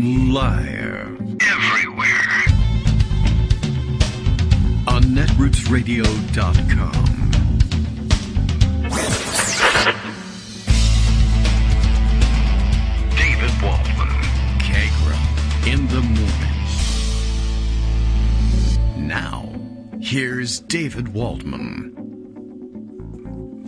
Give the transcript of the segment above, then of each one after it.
Liar. Everywhere. On netrootsradio.com. David Waldman. Kagro. In the mornings. Now, here's David Waldman.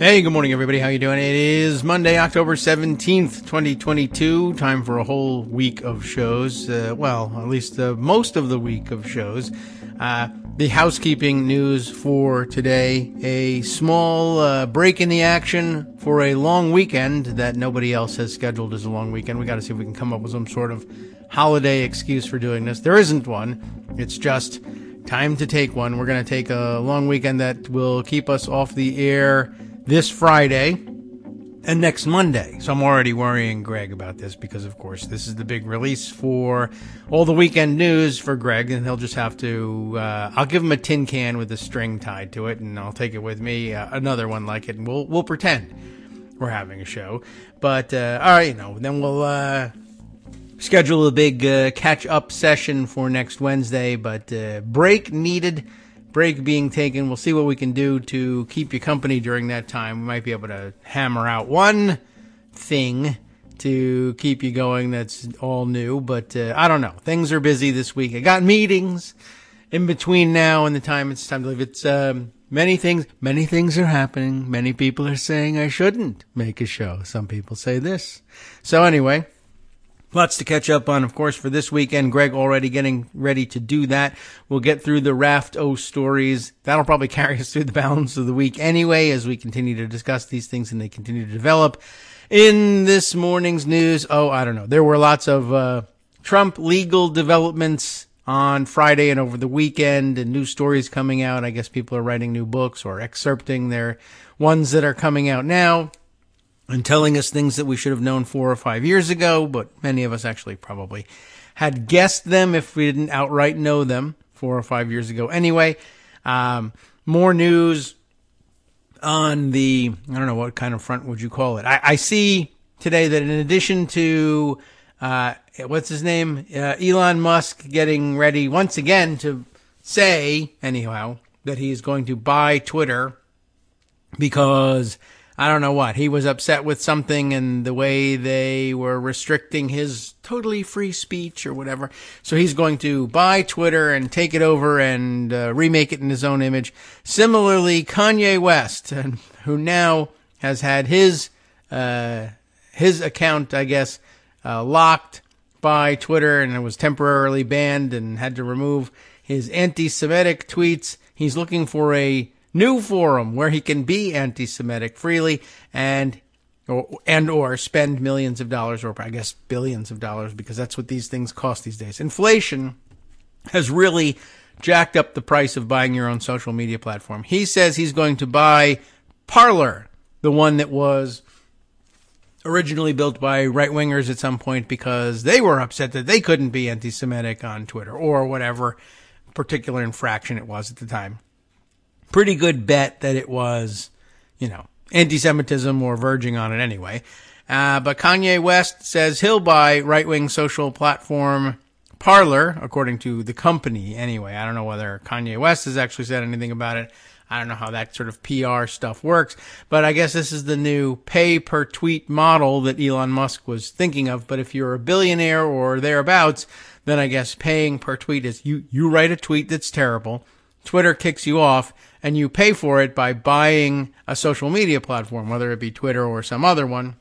Hey, good morning, everybody. How you doing? It is Monday, October 17th, 2022. Time for a whole week of shows. Uh, well, at least uh, most of the week of shows. Uh, the housekeeping news for today. A small uh, break in the action for a long weekend that nobody else has scheduled as a long weekend. We got to see if we can come up with some sort of holiday excuse for doing this. There isn't one. It's just time to take one. We're going to take a long weekend that will keep us off the air this Friday and next Monday. So I'm already worrying Greg about this because, of course, this is the big release for all the weekend news for Greg, and he'll just have to. Uh, I'll give him a tin can with a string tied to it, and I'll take it with me, uh, another one like it, and we'll we'll pretend we're having a show. But uh, all right, you know, then we'll uh, schedule a big uh, catch up session for next Wednesday. But uh, break needed break being taken. We'll see what we can do to keep you company during that time. We might be able to hammer out one thing to keep you going that's all new, but uh, I don't know. Things are busy this week. I got meetings in between now and the time it's time to leave. It's um, many things. Many things are happening. Many people are saying I shouldn't make a show. Some people say this. So anyway. Lots to catch up on, of course, for this weekend. Greg already getting ready to do that. We'll get through the Raft O stories. That'll probably carry us through the balance of the week anyway, as we continue to discuss these things and they continue to develop. In this morning's news, oh, I don't know. There were lots of uh, Trump legal developments on Friday and over the weekend, and new stories coming out. I guess people are writing new books or excerpting their ones that are coming out now and telling us things that we should have known four or five years ago, but many of us actually probably had guessed them if we didn't outright know them four or five years ago. Anyway, um, more news on the, I don't know what kind of front would you call it. I, I see today that in addition to, uh, what's his name? Uh, Elon Musk getting ready once again to say, anyhow, that he is going to buy Twitter because I don't know what. He was upset with something and the way they were restricting his totally free speech or whatever. So he's going to buy Twitter and take it over and uh, remake it in his own image. Similarly, Kanye West, who now has had his uh, his account, I guess, uh, locked by Twitter and it was temporarily banned and had to remove his anti-Semitic tweets. He's looking for a new forum where he can be anti-Semitic freely and or, and or spend millions of dollars or I guess billions of dollars because that's what these things cost these days. Inflation has really jacked up the price of buying your own social media platform. He says he's going to buy Parler, the one that was originally built by right wingers at some point because they were upset that they couldn't be anti Semitic on Twitter or whatever particular infraction it was at the time pretty good bet that it was, you know, anti-Semitism or verging on it anyway. Uh, but Kanye West says he'll buy right-wing social platform Parler, according to the company anyway. I don't know whether Kanye West has actually said anything about it. I don't know how that sort of PR stuff works, but I guess this is the new pay per tweet model that Elon Musk was thinking of. But if you're a billionaire or thereabouts, then I guess paying per tweet is you, you write a tweet that's terrible. Twitter kicks you off and you pay for it by buying a social media platform, whether it be Twitter or some other one,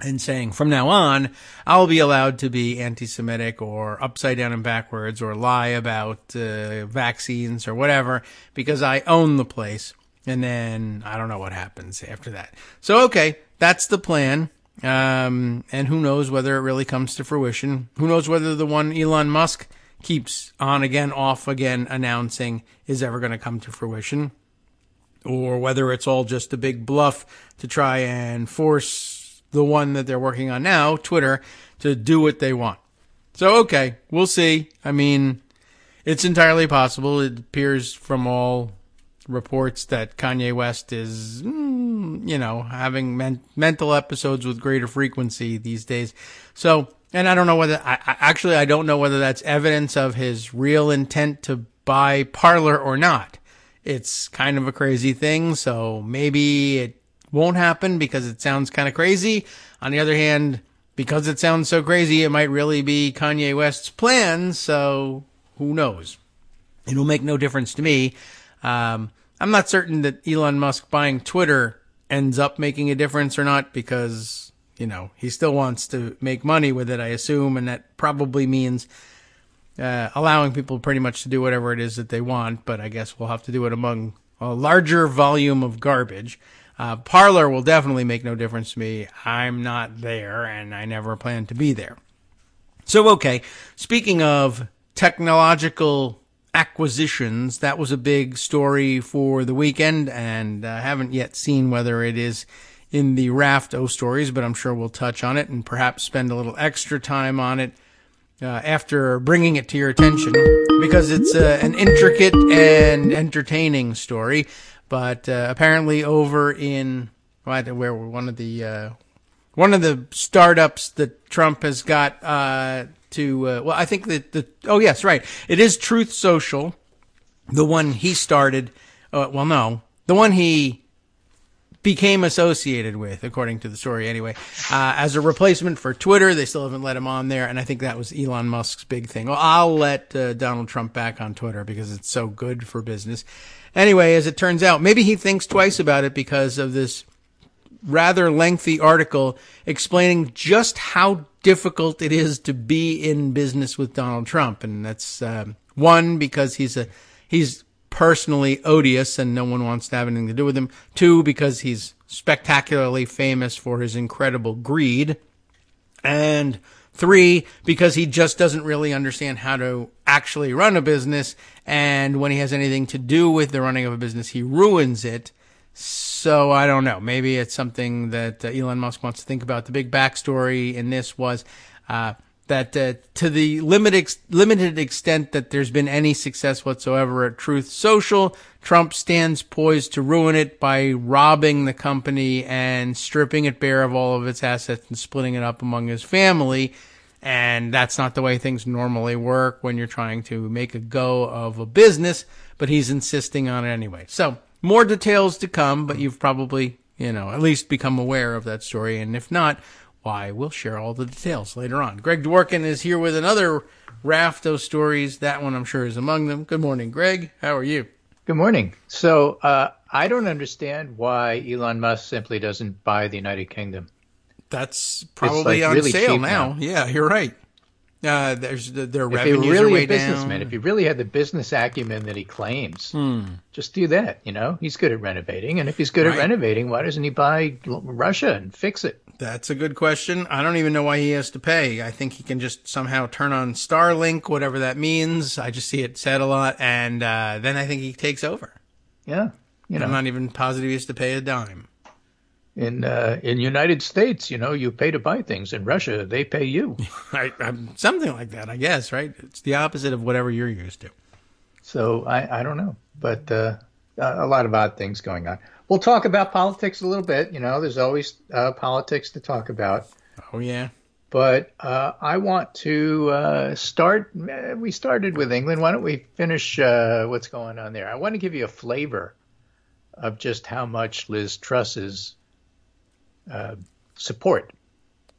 and saying from now on, I'll be allowed to be anti Semitic or upside down and backwards or lie about uh, vaccines or whatever because I own the place. And then I don't know what happens after that. So, okay, that's the plan. Um, and who knows whether it really comes to fruition? Who knows whether the one Elon Musk keeps on again, off again announcing is ever going to come to fruition, or whether it's all just a big bluff to try and force the one that they're working on now, Twitter, to do what they want. So, okay, we'll see. I mean, it's entirely possible. It appears from all reports that Kanye West is mm, you know, having men- mental episodes with greater frequency these days. So, and I don't know whether, I, actually, I don't know whether that's evidence of his real intent to buy Parler or not. It's kind of a crazy thing, so maybe it won't happen because it sounds kind of crazy. On the other hand, because it sounds so crazy, it might really be Kanye West's plan, so who knows? It'll make no difference to me. Um, I'm not certain that Elon Musk buying Twitter ends up making a difference or not because, you know, he still wants to make money with it, I assume, and that probably means uh, allowing people pretty much to do whatever it is that they want, but I guess we'll have to do it among a larger volume of garbage. Uh, Parler will definitely make no difference to me. I'm not there, and I never plan to be there. So, okay. Speaking of technological acquisitions, that was a big story for the weekend, and I haven't yet seen whether it is in the raft O stories, but I'm sure we'll touch on it and perhaps spend a little extra time on it uh, after bringing it to your attention because it's uh, an intricate and entertaining story. But uh, apparently, over in where one of the uh, one of the startups that Trump has got uh, to uh, well, I think that the oh yes, right, it is Truth Social, the one he started. well, no, the one he became associated with, according to the story anyway, uh, as a replacement for Twitter. They still haven't let him on there, and I think that was Elon Musk's big thing. Well, I'll let uh, Donald Trump back on Twitter because it's so good for business. Anyway, as it turns out, maybe he thinks twice about it because of this rather lengthy article explaining just how difficult it is to be in business with Donald Trump, and that's um, one because he's a he's personally odious and no one wants to have anything to do with him. Two, because he's spectacularly famous for his incredible greed. And three, because he just doesn't really understand how to actually run a business. And when he has anything to do with the running of a business, he ruins it. So I don't know. Maybe it's something that uh, Elon Musk wants to think about. The big backstory in this was uh, that uh, to the limited limited extent that there's been any success whatsoever at Truth Social, Trump stands poised to ruin it by robbing the company and stripping it bare of all of its assets and splitting it up among his family. And that's not the way things normally work when you're trying to make a go of a business, but he's insisting on it anyway. So more details to come, but you've probably, you know, at least become aware of that story. And if not, why, we'll share all the details later on. Greg Dworkin is here with another raft of stories. That one, I'm sure, is among them. Good morning, Greg. How are you? Good morning. So, uh, I don't understand why Elon Musk simply doesn't buy the United Kingdom. That's probably like on really sale now. now. Yeah, you're right. Uh, there's the, their if revenues really are way a businessman, If he really had the business acumen that he claims, hmm. just do that. You know, he's good at renovating, and if he's good right. at renovating, why doesn't he buy Russia and fix it? That's a good question. I don't even know why he has to pay. I think he can just somehow turn on Starlink, whatever that means. I just see it said a lot, and uh, then I think he takes over. Yeah, you know, I'm not even positive he has to pay a dime. In uh, in United States, you know, you pay to buy things. In Russia, they pay you. I, something like that, I guess. Right? It's the opposite of whatever you're used to. So I I don't know, but uh, a lot of odd things going on we'll talk about politics a little bit. You know, there's always uh, politics to talk about. Oh yeah. But uh, I want to uh, start. Uh, we started with England. Why don't we finish uh, what's going on there? I want to give you a flavor of just how much Liz Truss's uh, support,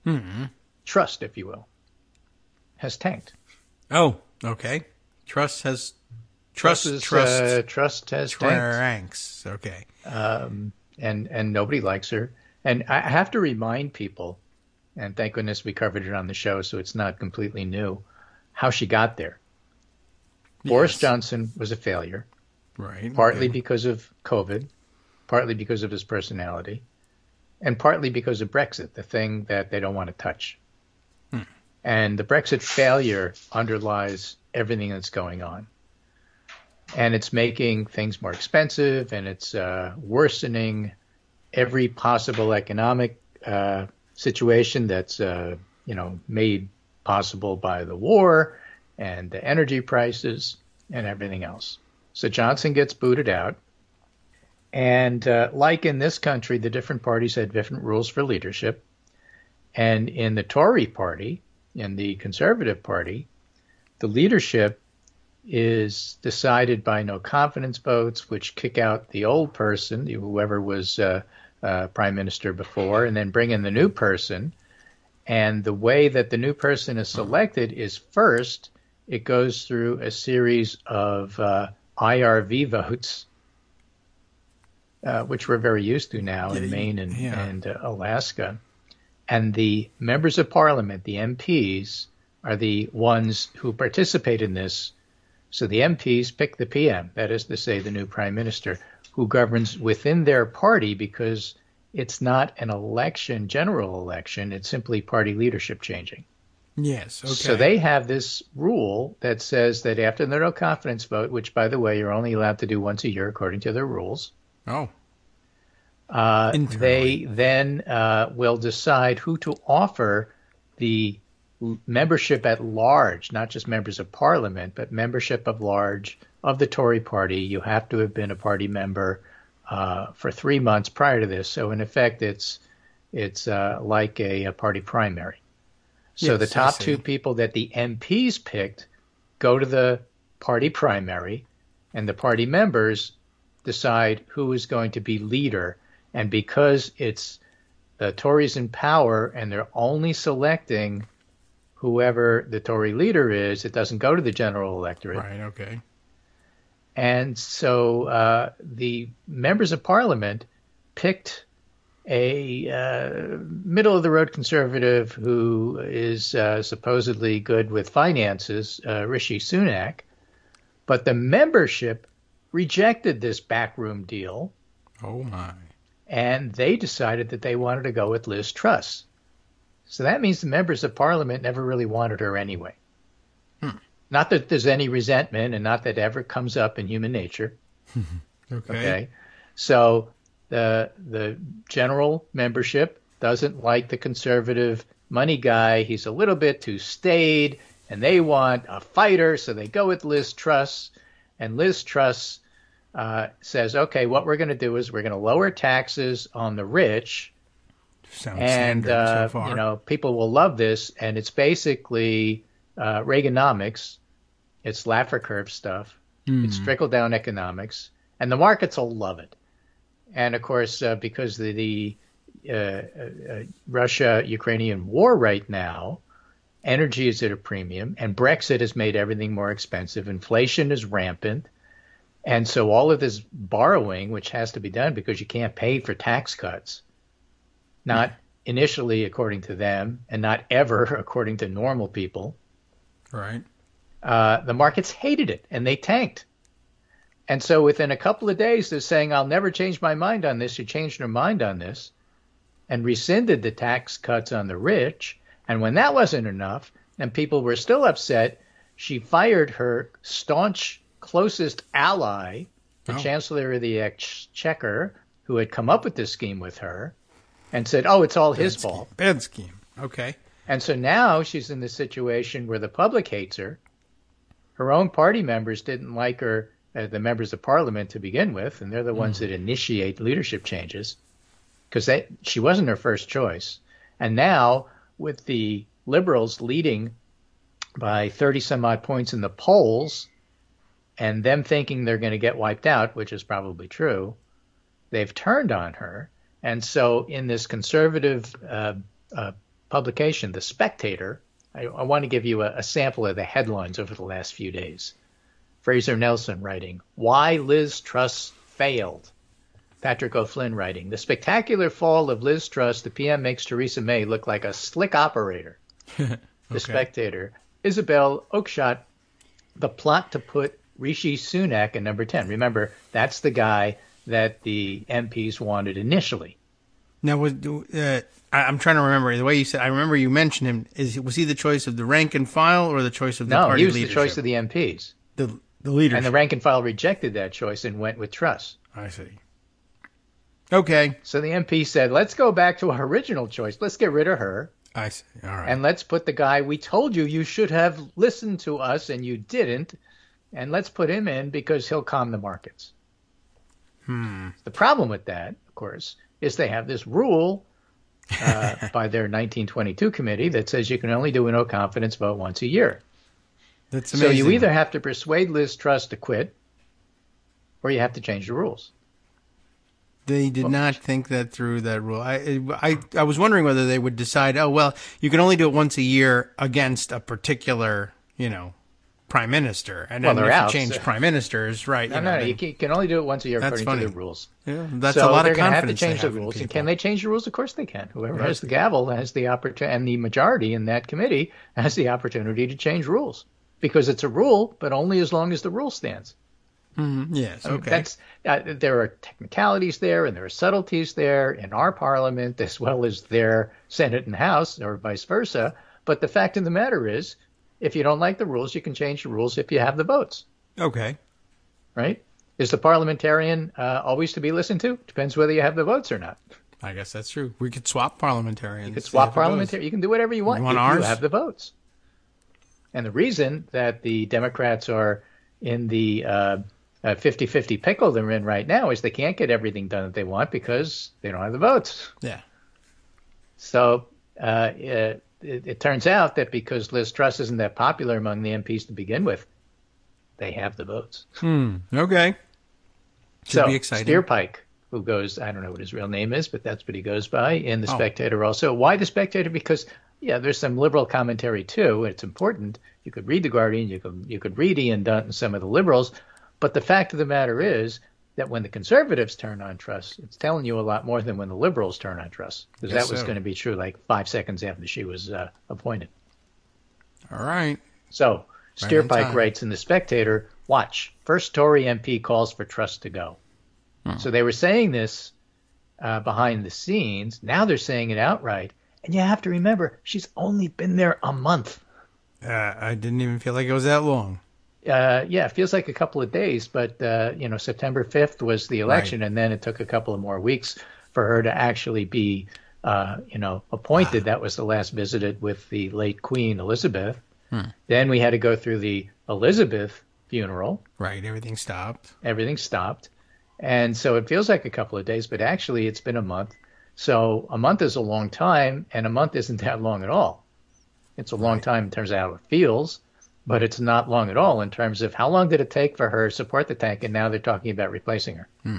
mm-hmm. trust, if you will, has tanked. Oh, okay. Trust has trust trust trust, trust has tanked. Ranks. Okay um, and and nobody likes her. And I have to remind people, and thank goodness we covered it on the show, so it's not completely new, how she got there. Yes. Boris Johnson was a failure, right? Partly okay. because of COVID, partly because of his personality, and partly because of Brexit, the thing that they don't want to touch. Hmm. And the Brexit failure underlies everything that's going on and it's making things more expensive and it's uh, worsening every possible economic uh, situation that's uh, you know made possible by the war and the energy prices and everything else. So Johnson gets booted out, And uh, like in this country, the different parties had different rules for leadership. And in the Tory party, in the Conservative Party, the leadership is decided by no confidence votes, which kick out the old person, whoever was uh, uh, prime minister before, and then bring in the new person. And the way that the new person is selected is first, it goes through a series of uh, IRV votes, uh, which we're very used to now in Maine and, yeah. and uh, Alaska. And the members of parliament, the MPs, are the ones who participate in this. So the MPs pick the PM, that is to say, the new prime minister, who governs within their party because it's not an election, general election, it's simply party leadership changing. Yes. Okay. So they have this rule that says that after the no confidence vote, which by the way you're only allowed to do once a year according to their rules. Oh. Uh, they then uh, will decide who to offer the membership at large, not just members of parliament, but membership of large of the Tory party. You have to have been a party member uh, for three months prior to this. So in effect, it's it's uh, like a, a, party primary. So yes, the top two people that the MPs picked go to the party primary, and the party members decide who is going to be leader. And because it's the Tories in power and they're only selecting whoever the Tory leader is, it doesn't go to the general electorate. Right, okay. And so uh, the members of parliament picked a uh, middle of the road conservative who is uh, supposedly good with finances, uh, Rishi Sunak, but the membership rejected this backroom deal. Oh my. And they decided that they wanted to go with Liz Truss. So that means the members of parliament never really wanted her anyway. Hmm. Not that there's any resentment and not that ever comes up in human nature. okay. okay. So the the general membership doesn't like the conservative money guy. He's a little bit too staid, and they want a fighter, so they go with Liz Truss. And Liz Truss uh, says, "Okay, what we're going to do is we're going to lower taxes on the rich." Sounds and uh, so you know people will love this, and it's basically uh, Reaganomics. It's Laffer curve stuff. Mm. It's trickle down economics, and the markets will love it. And of course, uh, because the, the uh, uh Russia-Ukrainian war right now, energy is at a premium, and Brexit has made everything more expensive. Inflation is rampant. And so all of this borrowing, which has to be done because you can't pay for tax cuts, not initially according to them, and not ever according to normal people. Right. Uh, the markets hated it and they tanked. And so within a couple of days, they're saying, I'll never change my mind on this. You changed their mind on this and rescinded the tax cuts on the rich. And when that wasn't enough, and people were still upset, she fired her staunch, closest ally, the oh. Chancellor of the Exchequer, who had come up with this scheme with her, and said, Oh, it's all Bad his scheme. fault. Bad scheme. Okay. And so now she's in the situation where the public hates her. Her own party members didn't like her, uh, the members of parliament to begin with, and they're the ones mm. that initiate leadership changes because she wasn't her first choice. And now, with the liberals leading by 30 some odd points in the polls, and them thinking they're going to get wiped out, which is probably true, they've turned on her. And so, in this conservative uh, uh, publication, The Spectator, I, I want to give you a, a sample of the headlines over the last few days. Fraser Nelson writing, Why Liz Truss Failed. Patrick O'Flynn writing, The spectacular fall of Liz Truss, the PM makes Theresa May look like a slick operator. okay. The Spectator. Isabel Oakeshott, the plot to put Rishi Sunak at number 10. Remember, that's the guy that the MPs wanted initially. Now, was uh, I, am trying to remember the way you said. I remember you mentioned him. Is was he the choice of the rank and file or the choice of the no, party he was leadership? the choice of the MPs. The the leadership. And the rank and file rejected that choice and went with Truss. I see. Okay. So the MP said, "Let's go back to our original choice. Let's get rid of her." I see. All right. And let's put the guy we told you you should have listened to us and you didn't, and let's put him in because he'll calm the markets. Hmm. The problem with that, of course, is they have this rule uh, by their 1922 committee that says you can only do a no confidence vote once a year. That's amazing. So you either have to persuade Liz Truss to quit, or you have to change the rules. They did not think that through that rule. I, I I was wondering whether they would decide, oh well, you can only do it once a year against a particular, you know, prime minister, and Well, then if out, you change so- prime ministers, right? No, you no, know, no. You can, only do it once a year according to the rules. yeah, that's so a lot of gonna have to change the rules. And can they change the rules? Of course they can. Whoever has the gavel has the opportunity, and the majority in that committee has the opportunity to change rules because it's a rule, but only as long as the rule stands. Mhm, Yes. I mean, Okay. That's uh, there are technicalities there, and there are subtleties there in our parliament as well as their Senate and House, or vice versa. But the fact of the matter is, if you don't like the rules, you can change the rules if you have the votes. okay. Right? Is the parliamentarian uh, always to be listened to? Depends whether you have the votes or not. I guess that's true. We could swap parliamentarians. You could swap if it goes. parliamentarian. You can do whatever you want. You want ours? You have the votes. And the reason that the Democrats are in the uh, uh, 50-50 pickle they're in right now is they can't get everything done that they want because they don't have the votes. Yeah. So uh, it, it turns out that because Liz Truss isn't that popular among the MPs to begin with, they have the votes. Hmm. Okay. Should so be exciting. Steerpike, who goes, I don't know what his real name is, but that's what he goes by in the Oh. Spectator. Also, why the Spectator? Because yeah, there's some liberal commentary too. It's important. You could read the Guardian, you could you could read Ian Dunt and some of the liberals, but the fact of the matter is that when the conservatives turn on Truss, it's telling you a lot more than when the liberals turn on Truss, because Guess that was so. going to be true like five seconds after she was uh, appointed. All right. So Steerpike writes in the Spectator, watch, first Tory MP calls for Truss to go. Hmm. So they were saying this uh, behind the scenes. Now they're saying it outright. And you have to remember, she's only been there a month. Uh, I didn't even feel like it was that long. Uh, yeah, it feels like a couple of days, but uh, you know, September 5th was the election, and then it took a couple of more weeks for her to actually be, uh, you know, appointed. Ah. That was the last visited with the late Queen Elizabeth. Hmm. Then we had to go through the Elizabeth funeral. Right. Everything stopped. everything stopped. And so it feels like a couple of days, but actually it's been a month. So a month is a long time, and a month isn't that long at all. It's a long time in terms of how it feels, but it's not long at all in terms of how long did it take for her to support the tank, and now they're talking about replacing her. Hmm.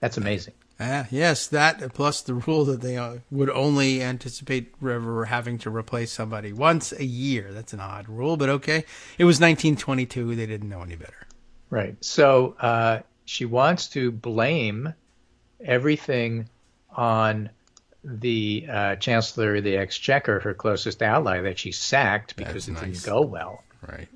That's amazing. Ah, yes, that plus the rule that they uh, would only anticipate ever having to replace somebody once a year. That's an odd rule, but okay. It was 1922. They didn't know any better. Right. So uh, she wants to blame everything on the uh, Chancellor of the Exchequer, her closest ally, that she sacked because That's it nice. didn't go well. Right.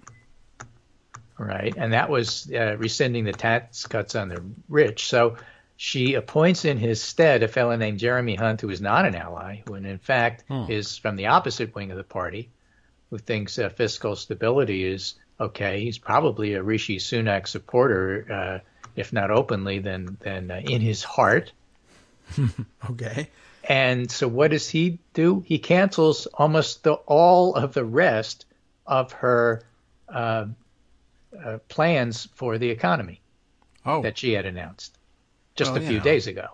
right? And that was uh, rescinding the tax cuts on the rich. So she appoints in his stead a fellow named Jeremy Hunt, who is not an ally, who in fact Hmm. is from the opposite wing of the party, who thinks uh, fiscal stability is okay. He's probably a Rishi Sunak supporter, uh, if not openly, then then uh, in his heart. Okay. And so what does he do? He cancels almost the, all of the rest of her uh, uh, plans for the economy Oh, that she had announced just Well, a few know. days ago.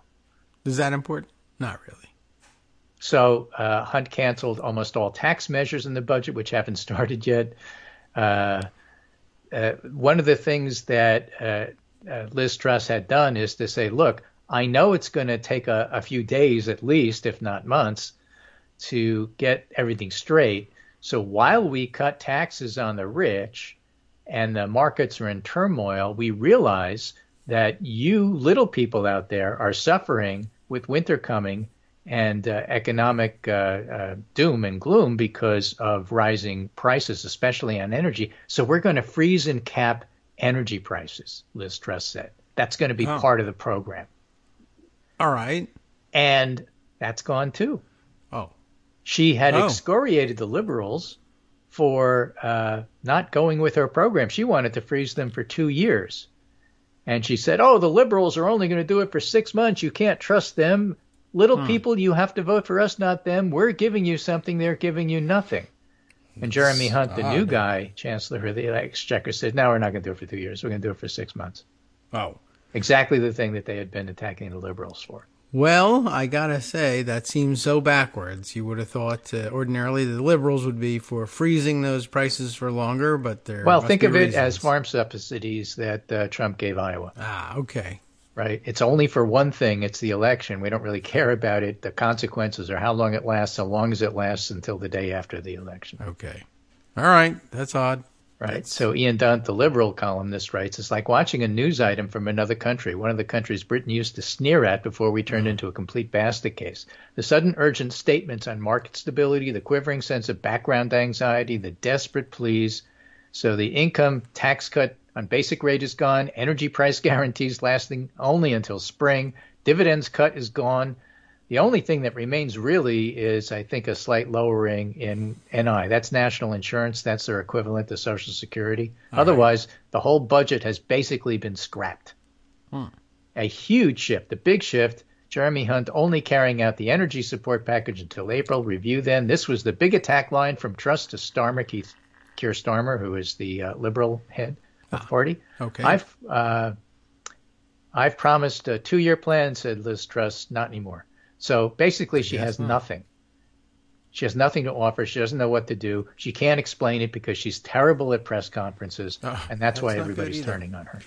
is that important? Not really. So uh, Hunt canceled almost all tax measures in the budget, which haven't started yet. Uh, uh, one of the things that uh, uh, Liz Truss had done is to say, look, I know it's going to take a, a few days at least, if not months, to get everything straight. So while we cut taxes on the rich and the markets are in turmoil, we realize that you little people out there are suffering with winter coming and uh, economic uh, uh, doom and gloom because of rising prices, especially on energy. So we're going to freeze and cap energy prices, Liz Truss said. That's going to be Oh. part of the program. All right. And that's gone too. Oh, She had Oh. excoriated the liberals for uh, not going with her program. She wanted to freeze them for two years. And she said, Oh, the liberals are only going to do it for six months. You can't trust them. Little Hmm. people, you have to vote for us, not them. We're giving you something, they're giving you nothing. And Jeremy Hunt, the new guy, Chancellor of the Exchequer, said, "Now we're not going to do it for two years. We're going to do it for six months. oh. Exactly the thing that they had been attacking the liberals for. Well, I gotta say that seems so backwards. You would have thought uh, ordinarily the liberals would be for freezing those prices for longer, but they're well. Think of reasons. it as farm subsidies that uh, Trump gave Iowa. Ah, okay. Right. It's only for one thing. It's the election. We don't really care about it. The consequences are how long it lasts, how long as it lasts until the day after the election. Okay. All right. That's odd. Right. So Ian Dunt, the liberal columnist, writes, it's like watching a news item from another country, one of the countries Britain used to sneer at before we turned mm-hmm. into a complete basket case. The sudden urgent statements on market stability, the quivering sense of background anxiety, the desperate pleas. So the income tax cut on basic rate is gone, energy price guarantees lasting only until spring, dividends cut is gone. The only thing that remains really is, I think, a slight lowering in NI. That's national insurance. That's their equivalent to Social Security. All Otherwise, right. the whole budget has basically been scrapped. Hmm. A huge shift, a big shift. Jeremy Hunt only carrying out the energy support package until April. Review then. This was the big attack line from Truss to Starmer, Keith Keir Starmer, who is the uh, liberal head of the ah, party. Okay. I've uh, I've promised a two-year plan, said Liz Truss. Not anymore. So basically, she has nothing. She has nothing to offer. She doesn't know what to do. She can't explain it because she's terrible at press conferences, oh, and that's, that's why everybody's turning on her.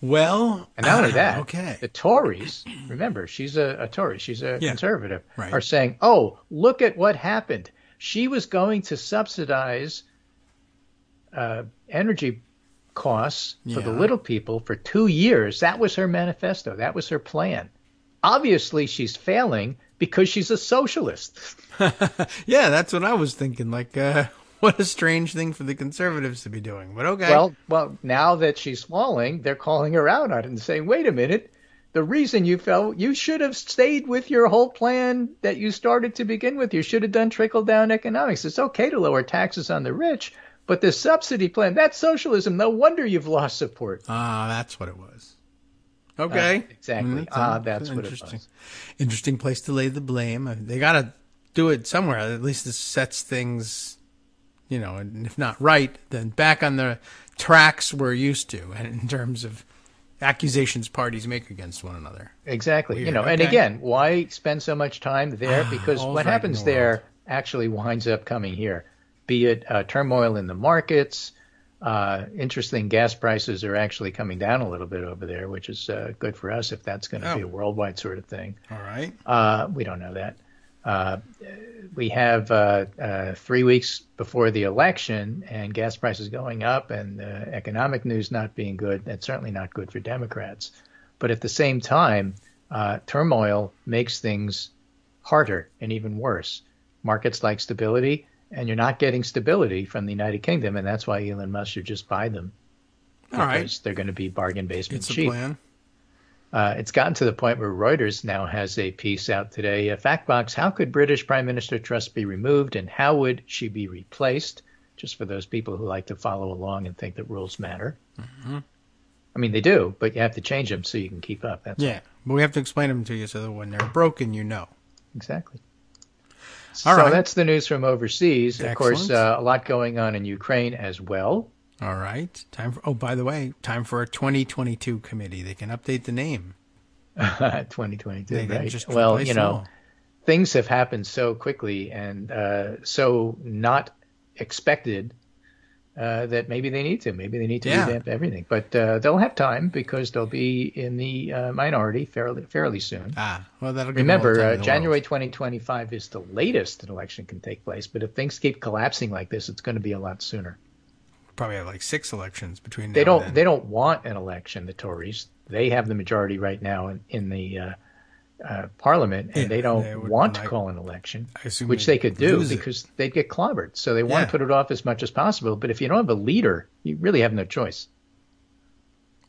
Well, and not only that, okay. the Tories, remember, she's a, a Tory, she's a yeah, conservative, right. are saying, oh, look at what happened. She was going to subsidize uh, energy costs yeah. for the little people for two years. That was her manifesto. That was her plan obviously she's failing because she's a socialist. yeah, that's what I was thinking. Like, uh, what a strange thing for the conservatives to be doing. But okay. Well, well, now that she's falling, they're calling her out on it and saying, "Wait a minute." The reason you fell, you should have stayed with your whole plan that you started to begin with. You should have done trickle down economics. It's okay to lower taxes on the rich, but the subsidy plan, that's socialism. No wonder you've lost support. Ah, that's what it was. Okay. Uh, exactly. Mm, ah, that's, what it was. Interesting place to lay the blame. Uh, they got to do it somewhere. At least this sets things, you know, and if not right, then back on the tracks we're used to, and in terms of accusations parties make against one another. Exactly. Weird. You know, okay. and again, why spend so much time there? Because what happens the there actually winds up coming here, be it uh, turmoil in the markets uh, interesting, gas prices are actually coming down a little bit over there, which is uh, good for us if that's going to oh. be a worldwide sort of thing. All right. Uh, we don't know that. Uh, we have uh, uh, three weeks before the election and gas prices going up and economic news not being good. That's certainly not good for Democrats. But at the same time, turmoil makes things harder and even worse. Markets like stability and you're not getting stability from the United Kingdom, and that's why Elon Musk should just buy them. All right, they're going to be bargain basement it's cheap. A plan. Uh, it's gotten to the point where Reuters now has a piece out today. A fact box: How could British Prime Minister Truss be removed, and how would she be replaced? Just for those people who like to follow along and think that rules matter. Mm-hmm. I mean, they do, but you have to change them so you can keep up. That's yeah, all. but we have to explain them to you so that when they're broken, you know. Exactly. All so right. that's the news from overseas. Excellent. Of course, uh, a lot going on in Ukraine as well. All right. Time for, oh, by the way, time for a 2022 committee. They can update the name. 2022, they right? well, you know, things have happened so quickly and uh, so not expected uh, that maybe they need to. Maybe they need to yeah. revamp everything, but uh, they'll have time because they'll be in the uh, minority fairly fairly soon. Ah, well, that'll remember uh, January 2025 is the latest an election can take place. But if things keep collapsing like this, it's going to be a lot sooner. Probably have like six elections between. They don't. They don't want an election. The Tories. They have the majority right now in, in the uh, parliament and yeah, they don't they want to call an election, which they could do because it. they'd get clobbered. So they want yeah. to put it off as much as possible. But if you don't have a leader, you really have no choice.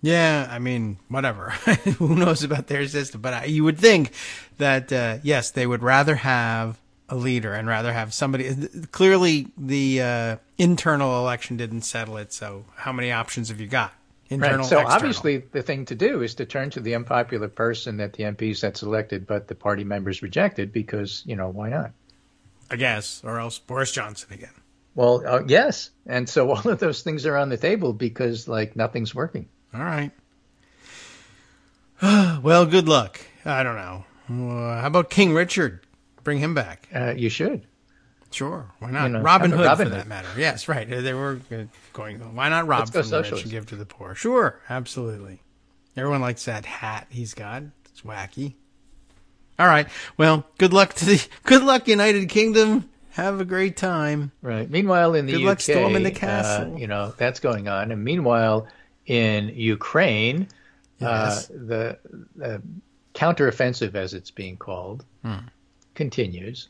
Yeah, I mean, whatever. Who knows about their system? But I, you would think that uh, yes, they would rather have a leader and rather have somebody. Clearly, the uh, internal election didn't settle it. So, how many options have you got? Internal, right. So external. obviously, the thing to do is to turn to the unpopular person that the MPs had selected, but the party members rejected because you know why not? I guess, or else Boris Johnson again. Well, uh, yes, and so all of those things are on the table because like nothing's working. All right. well, good luck. I don't know. Uh, how about King Richard? Bring him back. Uh, you should. Sure, why not? You know, Robin Hood, Robin for Hood? that matter. Yes, right. They were going. On. Why not rob from the rich and give to the poor? Sure, absolutely. Everyone likes that hat he's got. It's wacky. All right. Well, good luck to the good luck, United Kingdom. Have a great time. Right. Meanwhile, in the Good UK, luck storming the uh, castle. you know that's going on, and meanwhile, in Ukraine, Yes. uh, the, the counteroffensive, as it's being called, Hmm. continues,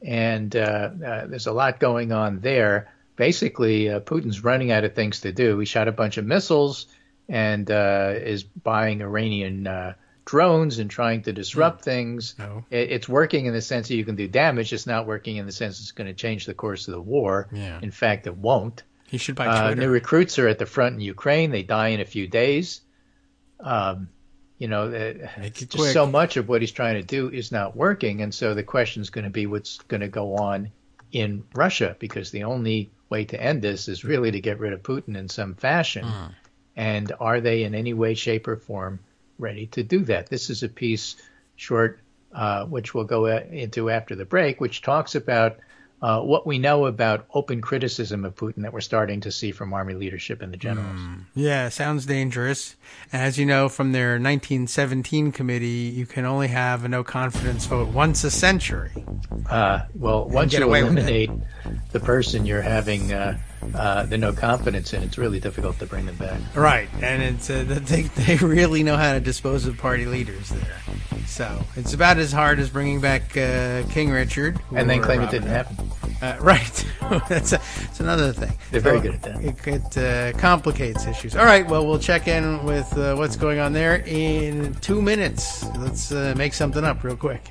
and uh, uh, there's a lot going on there. Basically, uh, Putin's running out of things to do. He shot a bunch of missiles and uh, is buying Iranian uh, drones and trying to disrupt things. No. It, it's working in the sense that you can do damage. It's not working in the sense it's going to change the course of the war. Yeah. In fact, it won't. He should buy Uh, Twitter. new recruits are at the front in Ukraine. They die in a few days. Um, you know, uh, just so much of what he's trying to do is not working, and so the question is going to be what's going to go on in Russia, because the only way to end this is really to get rid of Putin in some fashion. Hmm. And are they in any way, shape, or form ready to do that? This is a piece short, uh, which we'll go a- into after the break, which talks about uh, what we know about open criticism of Putin that we're starting to see from army leadership and the generals. Yeah, sounds dangerous. And as you know from their 1917 committee, you can only have a no confidence vote once a century. Uh, well, once you away with it. eliminate the person you're having uh, uh, the no confidence in, it's really difficult to bring them back. Right, and it's uh, they they really know how to dispose of party leaders there. So it's about as hard as bringing back uh, King Richard, And then claim it didn't happen. Uh, right, that's a, that's another thing. They're very So good at that. It, it uh, complicates issues. All right, well we'll check in with uh, what's going on there in two minutes. Let's uh, make something up real quick.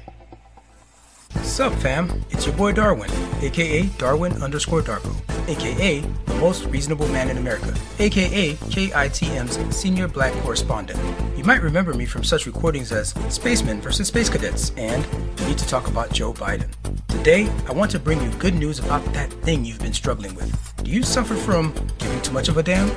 Sup fam, it's your boy Darwin, aka Darwin underscore Darko, aka the most reasonable man in America, aka KITM's senior black correspondent. You might remember me from such recordings as Spacemen versus Space Cadets and We Need to Talk About Joe Biden. Today, I want to bring you good news about that thing you've been struggling with. Do you suffer from giving too much of a damn?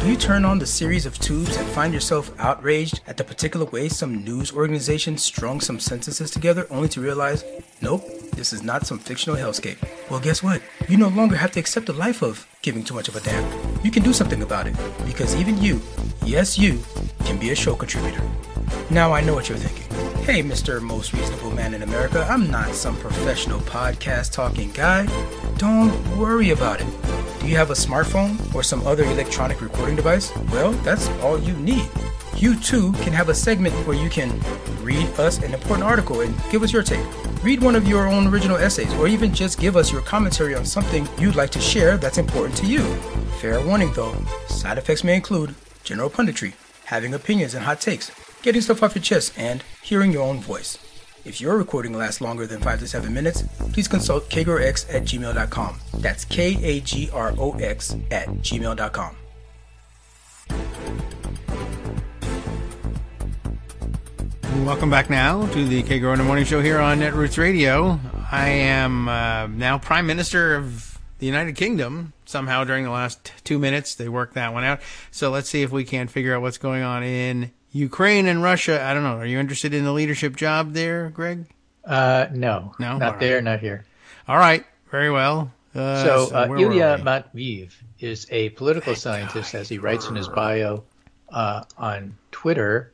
Do you turn on the series of tubes and find yourself outraged at the particular way some news organization strung some sentences together only to realize, nope, this is not some fictional hellscape? Well, guess what? You no longer have to accept the life of giving too much of a damn. You can do something about it, because even you, yes, you, can be a show contributor. Now I know what you're thinking. Hey, Mr. Most Reasonable Man in America, I'm not some professional podcast talking guy. Don't worry about it. Do you have a smartphone or some other electronic recording device? Well, that's all you need. You too can have a segment where you can read us an important article and give us your take. Read one of your own original essays, or even just give us your commentary on something you'd like to share that's important to you. Fair warning though, side effects may include general punditry, having opinions and hot takes, getting stuff off your chest, and hearing your own voice. If your recording lasts longer than 5 to 7 minutes, please consult kagrox at gmail.com. That's K A G R O X at gmail.com. Welcome back now to the K the Morning Show here on Netroots Radio. I am uh, now Prime Minister of the United Kingdom. Somehow during the last two minutes, they worked that one out. So let's see if we can figure out what's going on in Ukraine and Russia. I don't know. Are you interested in the leadership job there, Greg? Uh, no, No? not right. there, not here. All right. Very well. Uh, So, uh, where Ilya we? Matveev is a political scientist, as he writes in his bio uh, on Twitter.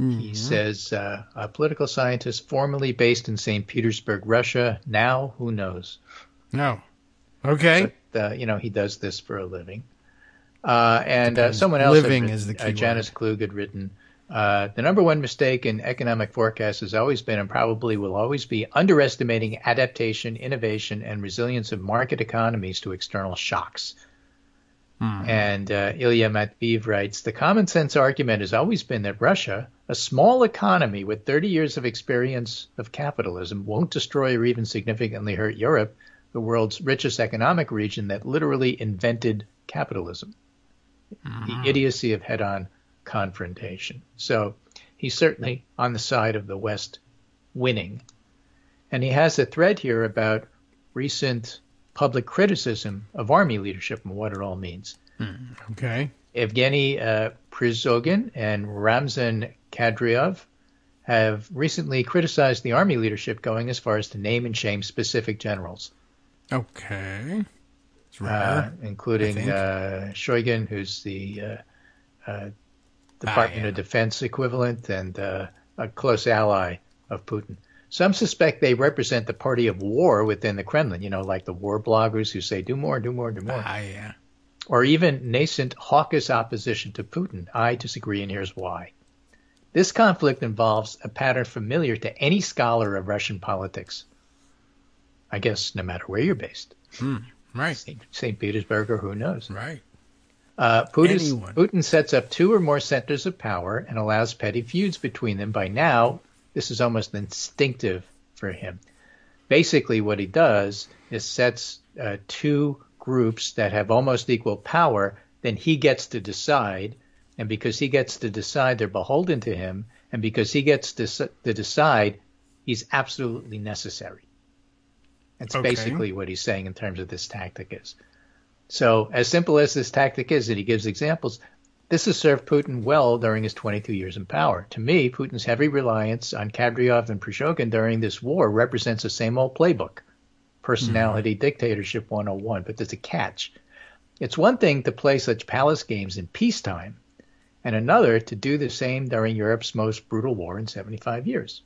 Mm-hmm. He says, uh, a political scientist formerly based in St. Petersburg, Russia. Now, who knows? No. Okay. Uh, you know, he does this for a living. Uh, and uh, someone else, Living written- is the key uh, Janis Kluge had written, uh, the number one mistake in economic forecasts has always been and probably will always be underestimating adaptation, innovation, and resilience of market economies to external shocks. And uh, Ilya Matveev writes, the common sense argument has always been that Russia, a small economy with 30 years of experience of capitalism, won't destroy or even significantly hurt Europe, the world's richest economic region that literally invented capitalism. The idiocy of head on confrontation. So he's certainly on the side of the West winning. And he has a thread here about recent public criticism of army leadership and what it all means. Okay. Evgeny uh, Prigozhin and Ramzan Kadyrov have recently criticized the army leadership, going as far as to name and shame specific generals, Okay. It's uh, including uh, Shoigu, who's the uh, uh, Department Ah, of Defense equivalent and uh, a close ally of Putin. Some suspect they represent the party of war within the Kremlin, you know, like the war bloggers who say, do more, do more, do more. ah, yeah. or even nascent hawkish opposition to Putin. I disagree, and here's why. This conflict involves a pattern familiar to any scholar of Russian politics. I guess no matter where you're based, Right. St. St. Petersburg or who knows. Right. Uh, Putin. Putin sets up two or more centers of power and allows petty feuds between them. By now, this is almost instinctive for him. Basically, what he does is sets uh, two groups that have almost equal power. Then he gets to decide, and because he gets to decide, they're beholden to him. And because he gets to, to decide, he's absolutely necessary. That's Okay. basically what he's saying in terms of this tactic is. So, as simple as this tactic is, that he gives examples, this has served Putin well during his 22 years in power. To me, Putin's heavy reliance on Kadyrov and Prigozhin during this war represents the same old playbook personality hmm. dictatorship 101. But there's a catch. It's one thing to play such palace games in peacetime, and another to do the same during Europe's most brutal war in 75 years.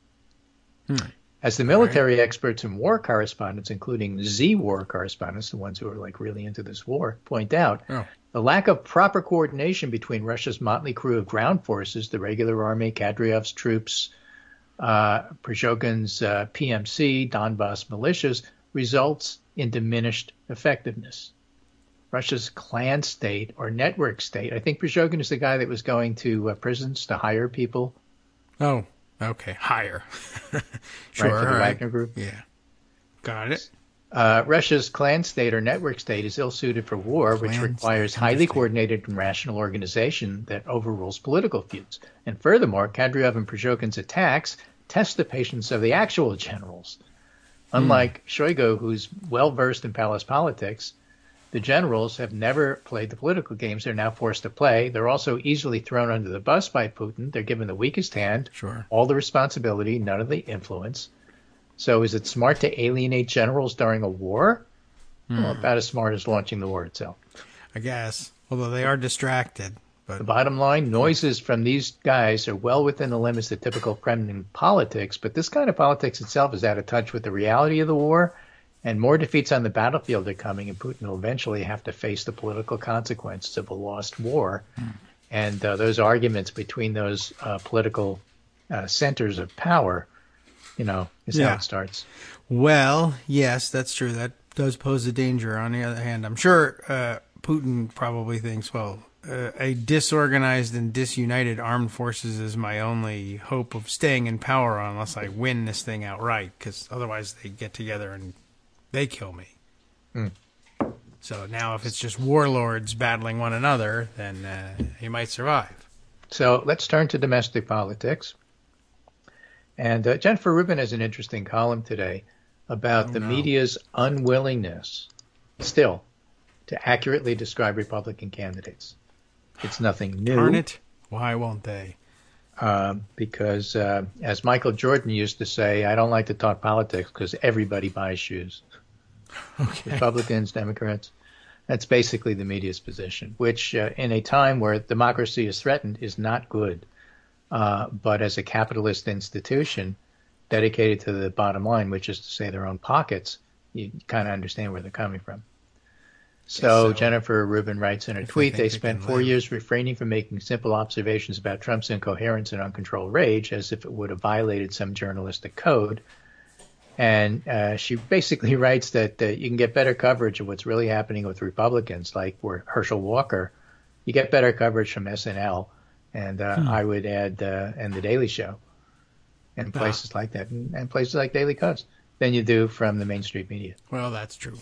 As the military experts and war correspondents, including Z war correspondents, the ones who are like really into this war, point out, Oh. the lack of proper coordination between Russia's motley crew of ground forces, the regular army, Kadyrov's troops, uh, Prigozhin's uh, PMC, Donbass militias, results in diminished effectiveness. Russia's clan state or network state. I think Prigozhin is the guy that was going to uh, prisons to hire people Oh, okay. Higher. right, sure. for the all right. Wagner Group. Yeah. Got it. Uh, Russia's clan state or network state is ill suited for war, which requires highly coordinated and rational organization that overrules political feuds. And furthermore, Kadyrov and Prigozhin's attacks test the patience of the actual generals. Unlike Shoigu, who's well versed in palace politics, the generals have never played the political games they're now forced to play. They're also easily thrown under the bus by Putin. They're given the weakest hand, Sure. all the responsibility, none of the influence. So is it smart to alienate generals during a war? Hmm. Well, about as smart as launching the war itself. I guess. Although they are distracted. The But bottom line, noises from these guys are well within the limits of typical Kremlin politics, but this kind of politics itself is out of touch with the reality of the war, and more defeats on the battlefield are coming, and Putin will eventually have to face the political consequences of a lost war. And uh, those arguments between those uh, political uh, centers of power, you know, is Yeah. how it starts. Well, yes, that's true. That does pose a danger. On the other hand, I'm sure uh, Putin probably thinks, well, uh, a disorganized and disunited armed forces is my only hope of staying in power unless I win this thing outright, because otherwise they get together and they kill me. So now, if it's just warlords battling one another, then uh, he might survive. So let's turn to domestic politics. And uh, Jennifer Rubin has an interesting column today about Oh, the no. media's unwillingness, still, to accurately describe Republican candidates. It's nothing new. Darn it! Why won't they? um, because, uh, as Michael Jordan used to say, I don't like to talk politics because everybody buys shoes. Okay. Republicans, Democrats. That's basically the media's position, which uh, in a time where democracy is threatened is not good. Uh, but as a capitalist institution dedicated to the bottom line, which is to say their own pockets, you kind of understand where they're coming from. So, so. Jennifer Rubin writes in a tweet, they they spent four live. years refraining from making simple observations about Trump's incoherence and uncontrolled rage as if it would have violated some journalistic code. And uh, she basically writes that uh, you can get better coverage of what's really happening with Republicans, like where Herschel Walker. You get better coverage from SNL, and uh, I would add uh, and the Daily Show, and places like that, and, and places like Daily Kos, than you do from the mainstream media. Well, that's true.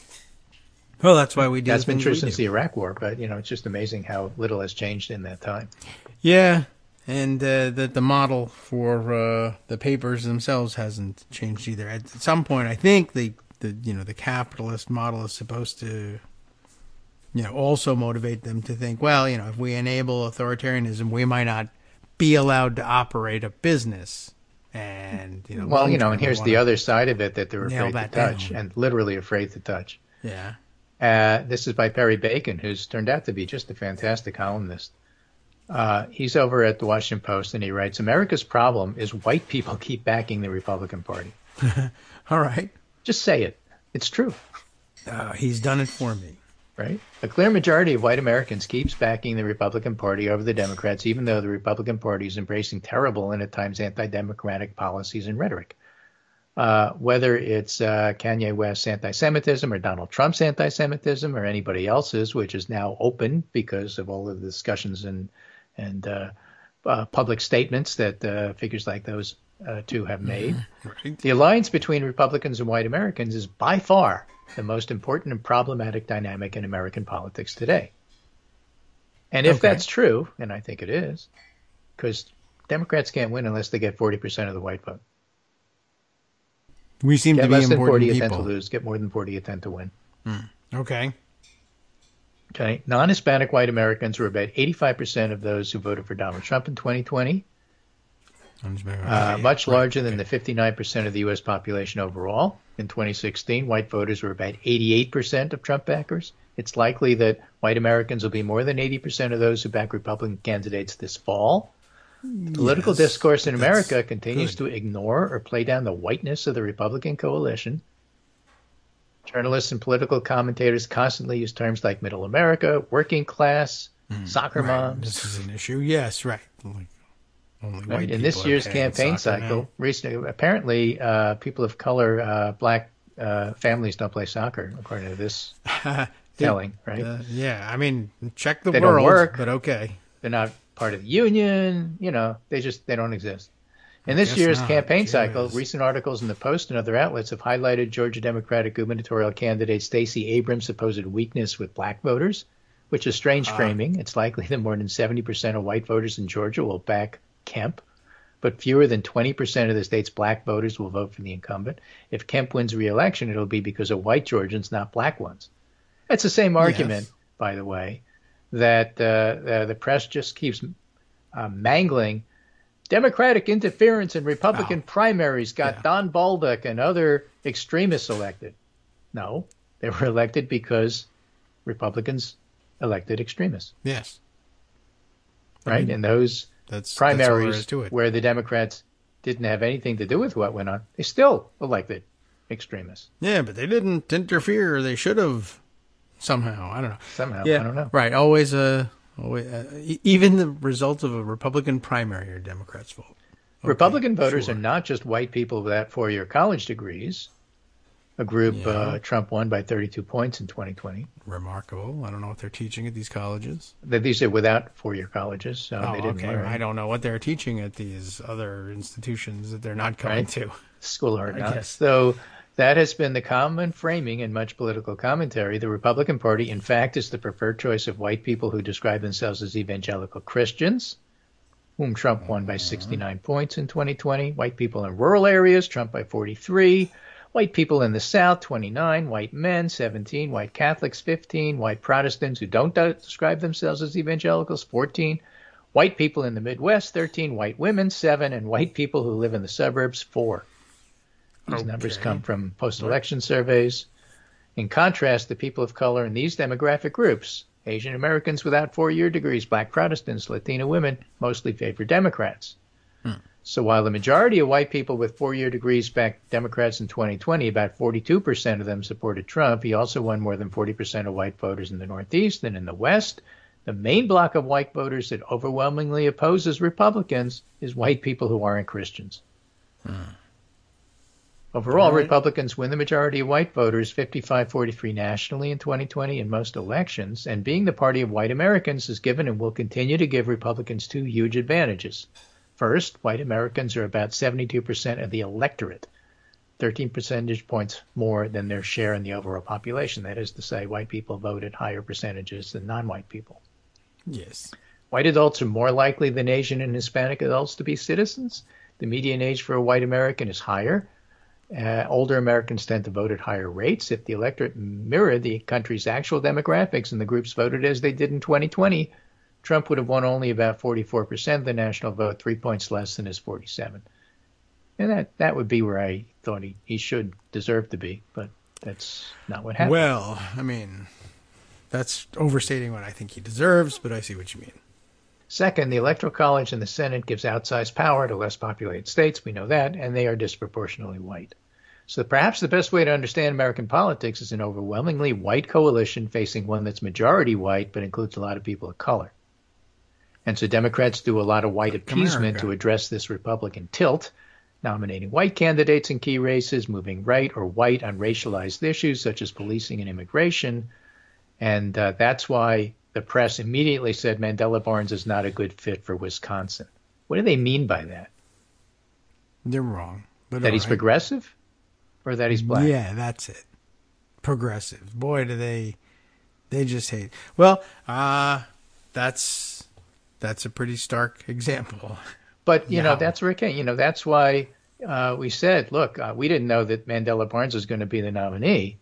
Well, that's why we do. That's been true since do. the Iraq War, but you know it's just amazing how little has changed in that time. Yeah, and uh, the the model for uh, the papers themselves hasn't changed either. At some point, I think the the you know the capitalist model is supposed to, you know, also motivate them to think, well, you know, if we enable authoritarianism, we might not be allowed to operate a business. And you know, well, you know, and here's the other side of it that they're afraid to touch, down. and literally afraid to touch. Yeah. Uh, this is by Perry Bacon, who's turned out to be just a fantastic columnist. Uh, he's over at the Washington Post, and he writes, "America's problem is white people keep backing the Republican Party. All right. Just say it. It's true." Uh, he's done it for me. right? A clear majority of white Americans keeps backing the Republican Party over the Democrats, even though the Republican Party is embracing terrible and at times anti-democratic policies and rhetoric. Uh, whether it's uh, Kanye West's anti-Semitism or Donald Trump's anti-Semitism or anybody else's, which is now open because of all of the discussions and and uh, uh, public statements that uh, figures like those uh, two have made. Right. The alliance between Republicans and white Americans is by far the most important and problematic dynamic in American politics today. And if Okay. that's true, and I think it is, because Democrats can't win unless they get 40% of the white vote. We seem Get to be less than 40, you tend to people. lose. Get more than 40, you to win. Okay. Okay. Non-Hispanic white Americans were about 85% of those who voted for Donald Trump in 2020, uh, much larger than the 59% of the U.S. population overall. In 2016, white voters were about 88% of Trump backers. It's likely that white Americans will be more than 80% of those who back Republican candidates this fall. Political Yes, discourse in America continues good. to ignore or play down the whiteness of the Republican coalition. Journalists and political commentators constantly use terms like middle America, working class, soccer Hmm. Right. moms. This is an issue. Yes, right. Like, only white Right. In this year's campaign cycle, now. recently, apparently, uh, people of color, uh, black uh, families don't play soccer, according to this telling. Right? Uh, yeah, I mean, check the They don't world, work. but okay. They're not part of the union. You know, they just they don't exist. In this guess year's not. campaign cycle, recent articles in the Post and other outlets have highlighted Georgia Democratic gubernatorial candidate Stacey Abrams' supposed weakness with black voters, which is strange Ah. framing. It's likely that more than 70% of white voters in Georgia will back Kemp, but fewer than 20% of the state's black voters will vote for the incumbent. If Kemp wins re-election, it'll be because of white Georgians, not black ones. That's the same argument, Yes. by the way, that uh, uh, the press just keeps uh, mangling. Democratic interference in Republican oh, primaries got Yeah. Don Bolduc and other extremists elected. No, they were elected because Republicans elected extremists, Yes, I right? mean, and those that's that's primaries it. where the Democrats didn't have anything to do with what went on, they still elected extremists Yeah, but they didn't interfere. They should have somehow. I don't know. somehow. Yeah, I don't know. Right. Always a. Always, uh, even the results of a Republican primary are Democrats' vote. Okay, Republican voters sure. are not just white people without four-year college degrees. A group Yeah. uh, Trump won by 32 points in 2020. remarkable. I don't know what they're teaching at these colleges. That these are without four-year colleges, so oh, they didn't okay. learn. I don't know what they're teaching at these other institutions that they're not coming Right. to. School I guess. So that has been the common framing in much political commentary. The Republican Party, in fact, is the preferred choice of white people who describe themselves as evangelical Christians, whom Trump won by mm-hmm. 69 points in 2020. White people in rural areas, Trump by 43. White people in the South, 29. White men, 17. White Catholics, 15. White Protestants who don't describe themselves as evangelicals, 14. White people in the Midwest, 13. White women, 7. And white people who live in the suburbs, 4. These numbers come from post-election surveys. In contrast, the people of color in these demographic groups, Asian Americans without four-year degrees, black Protestants, Latina women, mostly favor Democrats. Hmm. So while the majority of white people with four-year degrees backed Democrats in 2020, about 42% of them supported Trump, he also won more than 40% of white voters in the Northeast and in the West. The main block of white voters that overwhelmingly opposes Republicans is white people who aren't Christians. Hmm. Overall, All right. Republicans win the majority of white voters, 55-43 nationally in 2020 in most elections, and being the party of white Americans has given and will continue to give Republicans two huge advantages. First, white Americans are about 72% of the electorate, 13 percentage points more than their share in the overall population. That is to say, white people vote at higher percentages than non-white people. Yes. White adults are more likely than Asian and Hispanic adults to be citizens. The median age for a white American is higher. Uh, older Americans tend to vote at higher rates. If the electorate mirrored the country's actual demographics and the groups voted as they did in 2020, Trump would have won only about 44% of the national vote, three points less than his 47. And that, that would be where I thought he, he should deserve to be, but that's not what happened. Well, I mean, that's overstating what I think he deserves, but I see what you mean. Second, the Electoral College and the Senate gives outsized power to less populated states. We know that, and they are disproportionately white. So perhaps the best way to understand American politics is an overwhelmingly white coalition facing one that's majority white but includes a lot of people of color. And so Democrats do a lot of white appeasement America. to address this Republican tilt, nominating white candidates in key races, moving right or white on racialized issues such as policing and immigration. And uh, that's why the press immediately said Mandela Barnes is not a good fit for Wisconsin. What do they mean by that? They're wrong. But That he's right. progressive? Or that he's black? Yeah, that's it. Progressive. Boy, do they they just hate. Well, uh that's that's a pretty stark example. But you know that's Rick. You know that's why uh, we said, look, uh, we didn't know that Mandela Barnes was going to be the nominee,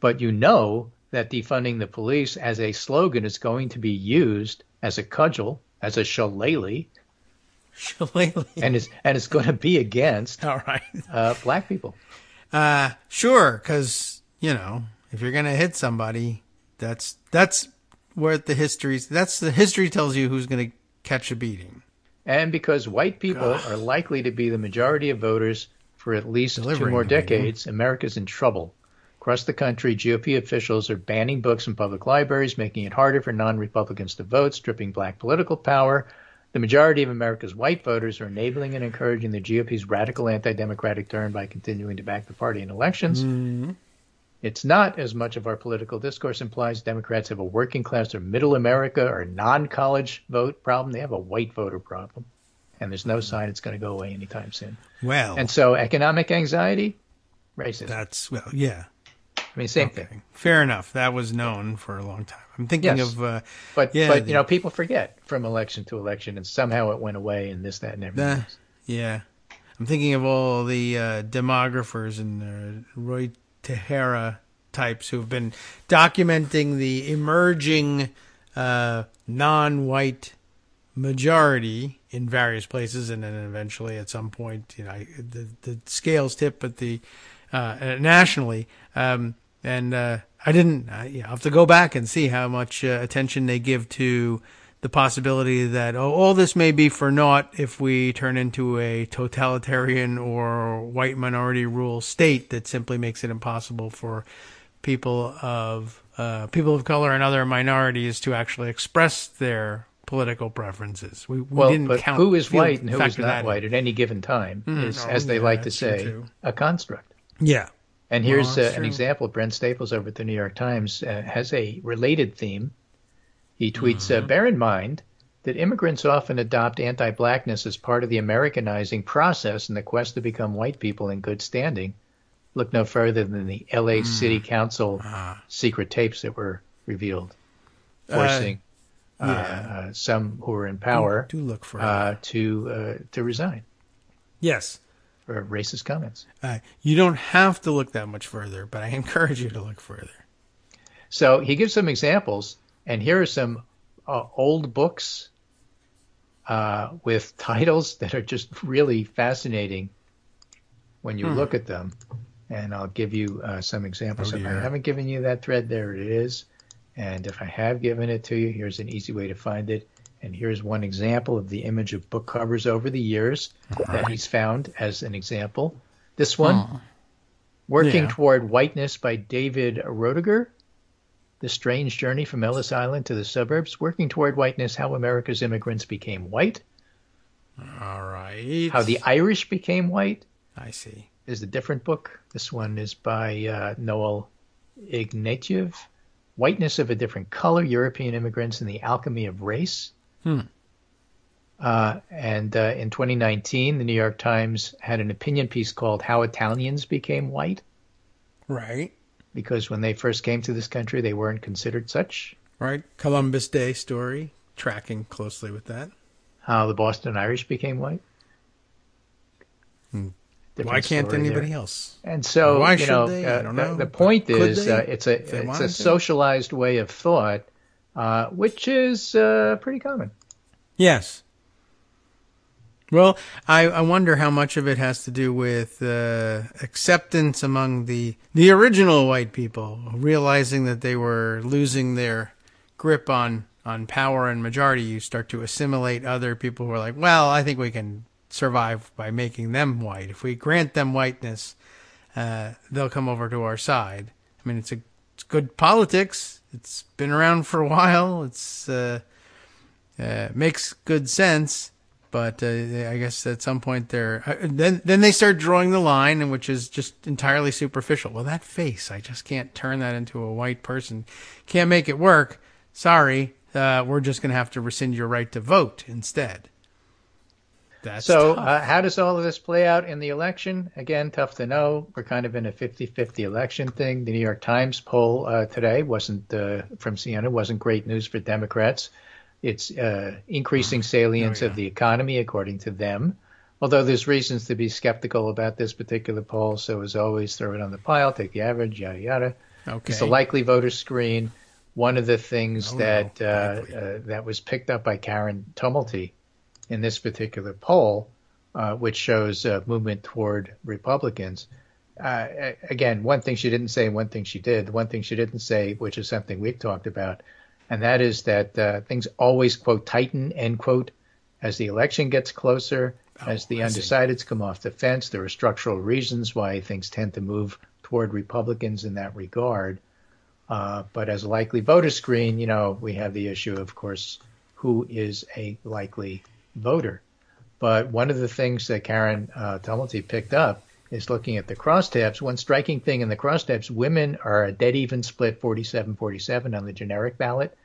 but you know that defunding the police as a slogan is going to be used as a cudgel, as a shillelagh, Shillelagh. and is and it's going to be against All right. uh, black people. Uh sure, cuz you know, if you're going to hit somebody, that's that's where the history's that's the history tells you who's going to catch a beating. And because white people are likely to be the majority of voters for at least two more decades, America's in trouble. Across the country, GOP officials are banning books in public libraries, making it harder for non Republicans to vote, stripping black political power. The majority of America's white voters are enabling and encouraging the GOP's radical anti democratic turn by continuing to back the party in elections. Mm-hmm. It's not, as much of our political discourse implies, Democrats have a working class or middle America or non college vote problem. They have a white voter problem. And there's no sign it's going to go away anytime soon. Well, And so economic anxiety, racism. that's well, yeah. I mean, same Okay. thing. Fair enough. That was known for a long time. I'm thinking Yes. of uh But Yeah, but the- you know, people forget from election to election, and somehow it went away, and this, that, and everything. Nah, yeah. I'm thinking of all the uh, demographers and uh, Ruy Teixeira types who have been documenting the emerging uh, non-white majority in various places, and then eventually at some point, you know, I- the the scales tip at the uh, uh, nationally. Um, and uh, I didn't. I, you know, I have to go back and see how much uh, attention they give to the possibility that oh, all this may be for naught if we turn into a totalitarian or white minority rule state that simply makes it impossible for people of uh, people of color and other minorities to actually express their political preferences. We, we Well, didn't but count who is white and who is factor that not in. white at any given time is, oh, as they yeah, like to that's true, say, a construct. Yeah. And here's uh, an example. Brent Staples over at the New York Times uh, has a related theme. He tweets, Mm-hmm. uh, "Bear in mind that immigrants often adopt anti-blackness as part of the Americanizing process in the quest to become white people in good standing. Look no further than the L.A. Mm. City Council Ah. secret tapes that were revealed, Uh, forcing uh, yeah. uh, some who were in power Do look for uh, to uh, to resign Yes. Racist comments." Uh, you don't have to look that much further, but I encourage you to look further. So he gives some examples, and here are some uh, old books uh, with titles that are just really fascinating when you look at them. And I'll give you uh, some examples. Oh, if I haven't given you that thread, there it is. And if I have given it to you, here's an easy way to find it. And here's one example of the image of book covers over the years that he's found as an example. This one, Working Yeah. Toward Whiteness by David Roediger. The Strange Journey from Ellis Island to the Suburbs. Working Toward Whiteness How America's Immigrants Became White. All right. How the Irish Became White I see. is a different book. This one is by uh, Noel Ignatiev. Whiteness of a Different Color European Immigrants and the Alchemy of Race. Hmm. Uh, and uh, in 2019, the New York Times had an opinion piece called How Italians Became White. Right. because when they first came to this country, they weren't considered such. Right. Columbus Day story, tracking closely with that. How the Boston Irish became white. different Why can't anybody there. else? And so, Why you should know, they? uh, I don't the- know. the point is, they? uh, it's a it's a to. socialized way of thought, uh, which is uh, pretty common. Yes. Well, I, I wonder how much of it has to do with uh, acceptance among the the original white people, realizing that they were losing their grip on on power and majority. You start to assimilate other people who are like, well, I think we can survive by making them white. If we grant them whiteness, uh, they'll come over to our side. I mean, it's a it's good politics. It's been around for a while. It's uh, uh, makes good sense, but uh, I guess at some point they're uh, then then they start drawing the line, and which is just entirely superficial. Well, that face, I just can't turn that into a white person. Can't make it work. Sorry, uh, we're just gonna have to rescind your right to vote instead. That's So, uh, how does all of this play out in the election? Again, tough to know. We're kind of in a 50-50 election thing. The New York Times poll uh, today wasn't uh, from Siena wasn't great news for Democrats. It's uh, increasing salience Oh, of the economy, according to them. Although there's reasons to be skeptical about this particular poll, so as always, throw it on the pile, take the average, yada yada. okay. It's a likely voter screen. One of the things Oh, no, that uh, uh, that was picked up by Karen Tumulty in this particular poll, uh, which shows uh, movement toward Republicans. Uh, again, one thing she didn't say, one thing she did. The one thing she didn't say, which is something we've talked about, and that is that uh, things always quote tighten end quote as the election gets closer, as the Oh, I see. undecideds come off the fence. There are structural reasons why things tend to move toward Republicans in that regard. Uh, but as a likely voter screen, you know, we have the issue, of course, who is a likely voter. But one of the things that Karen uh, Tumulty picked up is looking at the crosstabs. One striking thing in the crosstabs, women are a dead even split 47-47 on the generic ballot,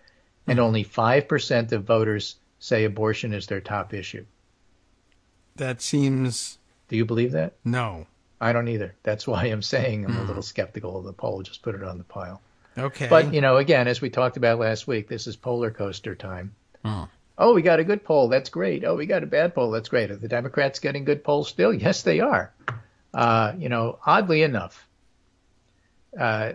and only 5% of voters say abortion is their top issue. that seems Do you believe that? no. I don't either. That's why I'm saying I'm a little skeptical of the poll. Just put it on the pile. Okay. But you know, again, as we talked about last week, this is polar coaster time. Hmm. Oh, we got a good poll. That's great. Oh, we got a bad poll. That's great. Are the Democrats getting good polls still? Yes, they are. Uh, you know, oddly enough, uh,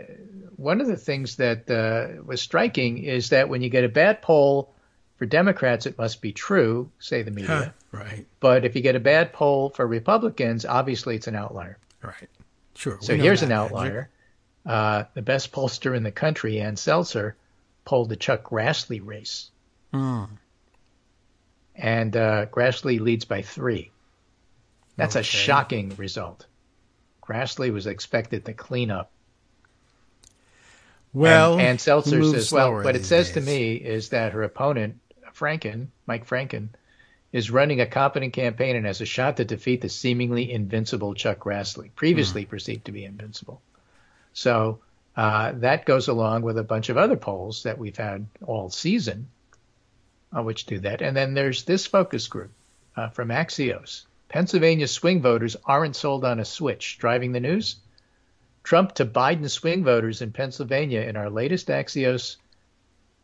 one of the things that uh, was striking is that when you get a bad poll for Democrats, it must be true, say the media. right. But if you get a bad poll for Republicans, obviously it's an outlier. Right. Sure. So here's that an outlier. Uh, the best pollster in the country, Ann Selzer, polled the Chuck Grassley race. Hmm. And uh, Grassley leads by three. That's a shocking result. Grassley was expected to clean up. Well, and, and Selzer says, well, what it says to me is that her opponent, Franken, Mike Franken, is running a competent campaign and has a shot to defeat the seemingly invincible Chuck Grassley, previously perceived to be invincible. So uh, that goes along with a bunch of other polls that we've had all season, uh, which do that. And then there's this focus group uh, from Axios. Pennsylvania swing voters aren't sold on a switch. Driving the news? Trump to Biden swing voters in Pennsylvania in our latest Axios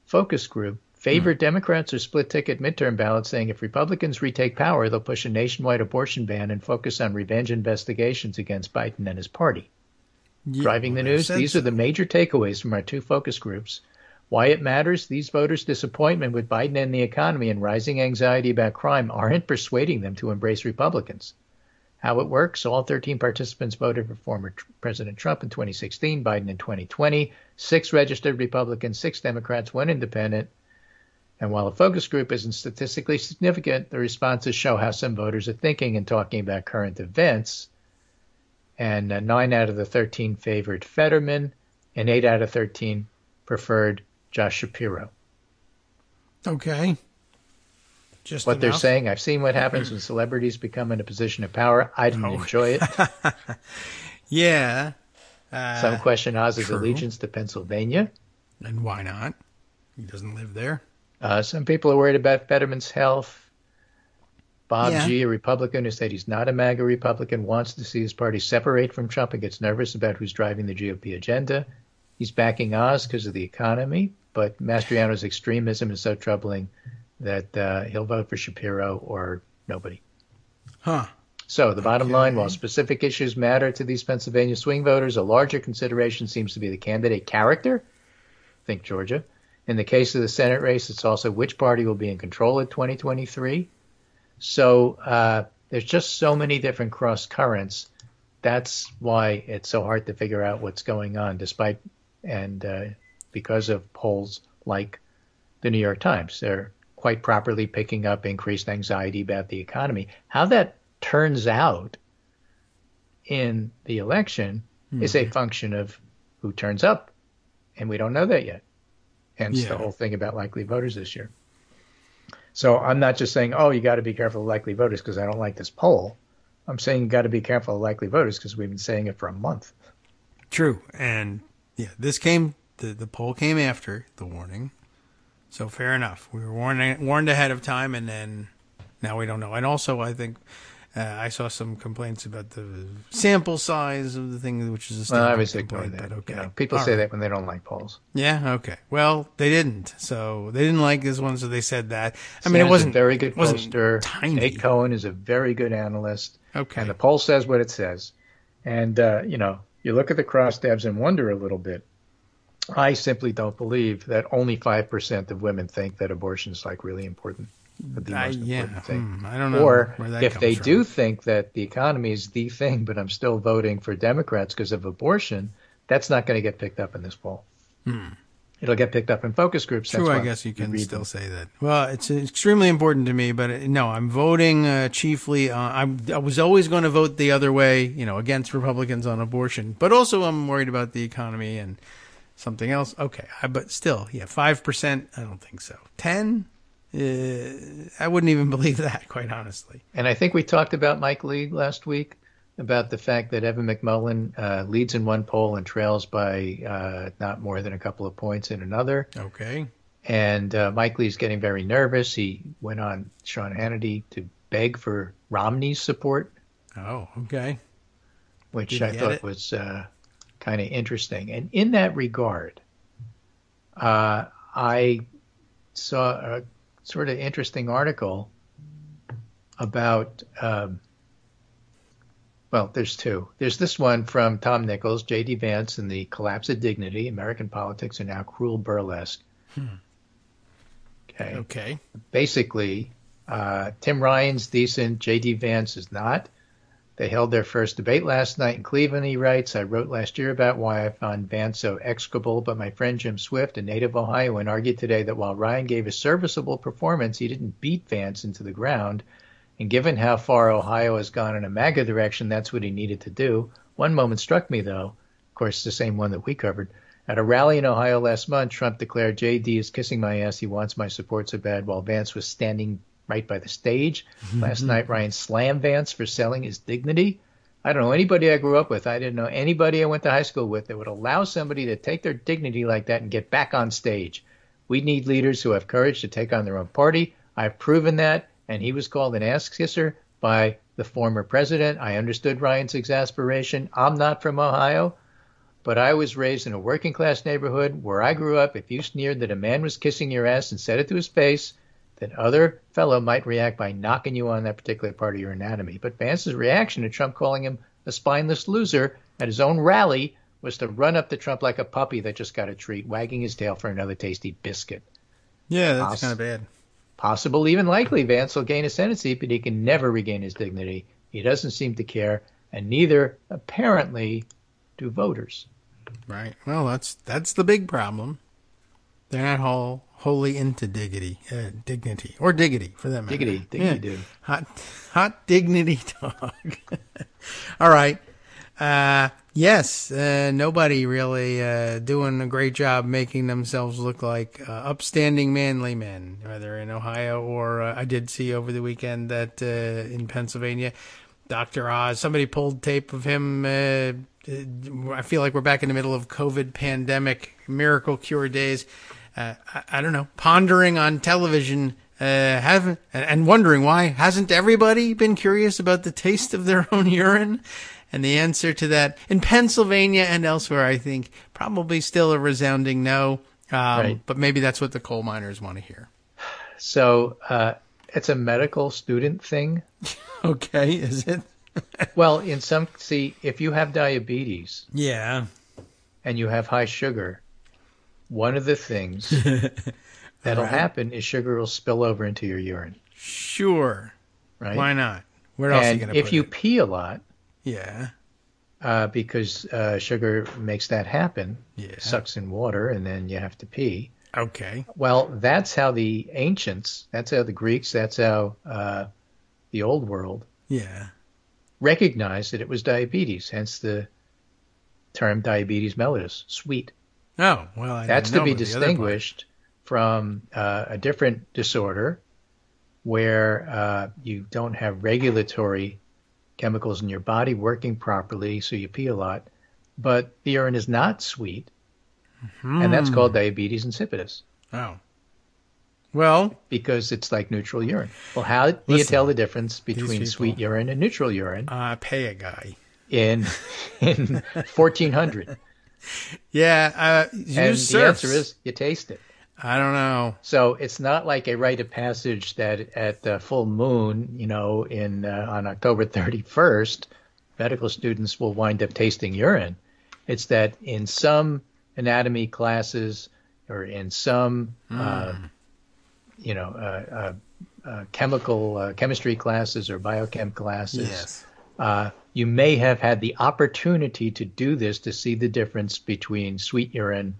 focus group favored Democrats or split ticket midterm ballots, saying if Republicans retake power, they'll push a nationwide abortion ban and focus on revenge investigations against Biden and his party. Yeah, Driving the news, these are the major takeaways from our two focus groups. Why it matters, these voters' disappointment with Biden and the economy and rising anxiety about crime aren't persuading them to embrace Republicans. How it works, all 13 participants voted for former President Trump in 2016, Biden in 2020, six registered Republicans, six Democrats, one independent. And while a focus group isn't statistically significant, the responses show how some voters are thinking and talking about current events. And uh, nine out of the 13 favored Fetterman, and eight out of 13 preferred Josh Shapiro. Okay. Just What they're saying, I've seen what happens when celebrities become in a position of power. I didn't Oh. enjoy it. Yeah. Uh, Some question Oz's true. allegiance to Pennsylvania. and why not? He doesn't live there. Uh, some people are worried about Fetterman's health. Bob Yeah. G., a Republican who said he's not a MAGA Republican, wants to see his party separate from Trump and gets nervous about who's driving the GOP agenda. He's backing Oz because of the economy, but Mastriano's extremism is so troubling that uh, he'll vote for Shapiro or nobody. Huh. So the bottom line, while specific issues matter to these Pennsylvania swing voters, a larger consideration seems to be the candidate character. Think Georgia. In the case of the Senate race, it's also which party will be in control in 2023. So uh, there's just so many different cross currents. That's why it's so hard to figure out what's going on, despite and uh, because of polls like the New York Times, they're quite properly picking up increased anxiety about the economy. How that turns out in the election mm-hmm. is a function of who turns up, and we don't know that yet. Hence yeah. the whole thing about likely voters this year. So I'm not just saying, oh, you got to be careful of likely voters because I don't like this poll. I'm saying you got to be careful of likely voters because we've been saying it for a month. True, and yeah, this came the the poll came after the warning, so fair enough. We were warned warned ahead of time, and then now we don't know. And also, I think uh, I saw some complaints about the sample size of the thing, which is a well, obviously complaint, that. okay. You know, people All say right. that when they don't like polls. Yeah. Okay. Well, they didn't. So they didn't like this one, so they said that. I mean, it wasn't a very good poster. Tiny. Nate Cohn is a very good analyst. Okay. And the poll says what it says. And uh, you know, you look at the cross tabs and wonder a little bit. I simply don't believe that only five percent of women think that abortion is like really important the most I, yeah. important thing. Hmm, I don't know. Or if they from. do think that the economy is the thing, but I'm still voting for Democrats because of abortion, that's not going to get picked up in this poll. Hmm. It'll get picked up in focus groups. True, I guess you can still them. say that. Well, it's extremely important to me, but uh, no, I'm voting uh, chiefly. Uh, I'm, I was always going to vote the other way, you know, against Republicans on abortion, but also I'm worried about the economy and something else. Okay, I, but still, yeah, five percent. I don't think so. Ten. Uh, I wouldn't even believe that, quite honestly. And I think we talked about Mike Lee last week about the fact that Evan McMullin uh, leads in one poll and trails by uh, not more than a couple of points in another. Okay. And uh, Mike Lee's getting very nervous. He went on Sean Hannity to beg for Romney's support. Oh, okay. Which I thought it? was uh, kind of interesting. And in that regard, uh, I saw a sort of interesting article about. Um, well, there's two. There's this one from Tom Nichols, J.D. Vance, and the Collapse of Dignity: American Politics Are Now Cruel Burlesque. Hmm. Okay. Okay. Basically, uh, Tim Ryan's decent. J.D. Vance is not. They held their first debate last night in Cleveland, he writes. I wrote last year about why I found Vance so execrable, but my friend Jim Swift, a native Ohioan, argued today that while Ryan gave a serviceable performance, he didn't beat Vance into the ground. And given how far Ohio has gone in a MAGA direction, that's what he needed to do. One moment struck me, though. Of course, the same one that we covered. At a rally in Ohio last month, Trump declared JD is kissing my ass. He wants my support so bad, while Vance was standing right by the stage. Last mm-hmm. night, Ryan slammed Vance for selling his dignity. I don't know anybody I grew up with. I didn't know anybody I went to high school with that would allow somebody to take their dignity like that and get back on stage. We need leaders who have courage to take on their own party. I've proven that, and he was called an ass kisser by the former president. I understood Ryan's exasperation. I'm not from Ohio, but I was raised in a working class neighborhood where I grew up. If you sneered that a man was kissing your ass and said it to his face, that other fellow might react by knocking you on that particular part of your anatomy. But Vance's reaction to Trump calling him a spineless loser at his own rally was to run up to Trump like a puppy that just got a treat, wagging his tail for another tasty biscuit. Yeah, that's Poss- kind of bad. Possible, even likely, Vance will gain a Senate seat, but he can never regain his dignity. He doesn't seem to care, and neither, apparently, do voters. Right. Well, that's that's the big problem. They're not all wholly into diggity, uh, dignity, or diggity for that matter. Diggity, diggity, yeah. dude. Hot, hot dignity dog. All right. Uh, yes, uh, nobody really uh, doing a great job making themselves look like uh, upstanding, manly men, whether in Ohio or uh, I did see over the weekend that uh, in Pennsylvania, Dr. Oz, somebody pulled tape of him. I feel like we're back in the middle of COVID pandemic miracle cure days uh, I, I, don't know, pondering on television, uh, have and wondering why hasn't everybody been curious about the taste of their own urine? And the answer to that in Pennsylvania and elsewhere, I think probably still a resounding no. Um, right. But maybe that's what the coal miners want to hear. So uh, it's a medical student thing. okay, is it? Well, in some see, if you have diabetes Yeah. and you have high sugar, one of the things that'll Right. happen is sugar will spill over into your urine, Sure. right? Why not? Where else are you going to if you it? pee a lot, Yeah. uh, because uh, sugar makes that happen, Yeah. sucks in water, and then you have to pee. Okay. Well, that's how the ancients, that's how the Greeks, that's how uh, the old world Yeah. recognized that it was diabetes, hence the term diabetes mellitus, sweet. Oh, well, I That's to be know about the other part. distinguished from uh, a different disorder where uh, you don't have regulatory chemicals in your body working properly, so you pee a lot, but the urine is not sweet, and that's Hmm. called diabetes insipidus Oh. Well, because it's like neutral urine. Well, how do you tell the difference between sweet urine and neutral urine uh, pay a guy. in in 1400? Yeah. Uh, And the answer is you taste it. I don't know. So it's not like a rite of passage that at the full moon, you know, in uh, on October 31st, medical students will wind up tasting urine. It's that in some anatomy classes or in some, uh, you know, uh, uh, uh, chemical uh, chemistry classes or biochem classes, Yes. You may have had the opportunity to do this to see the difference between sweet urine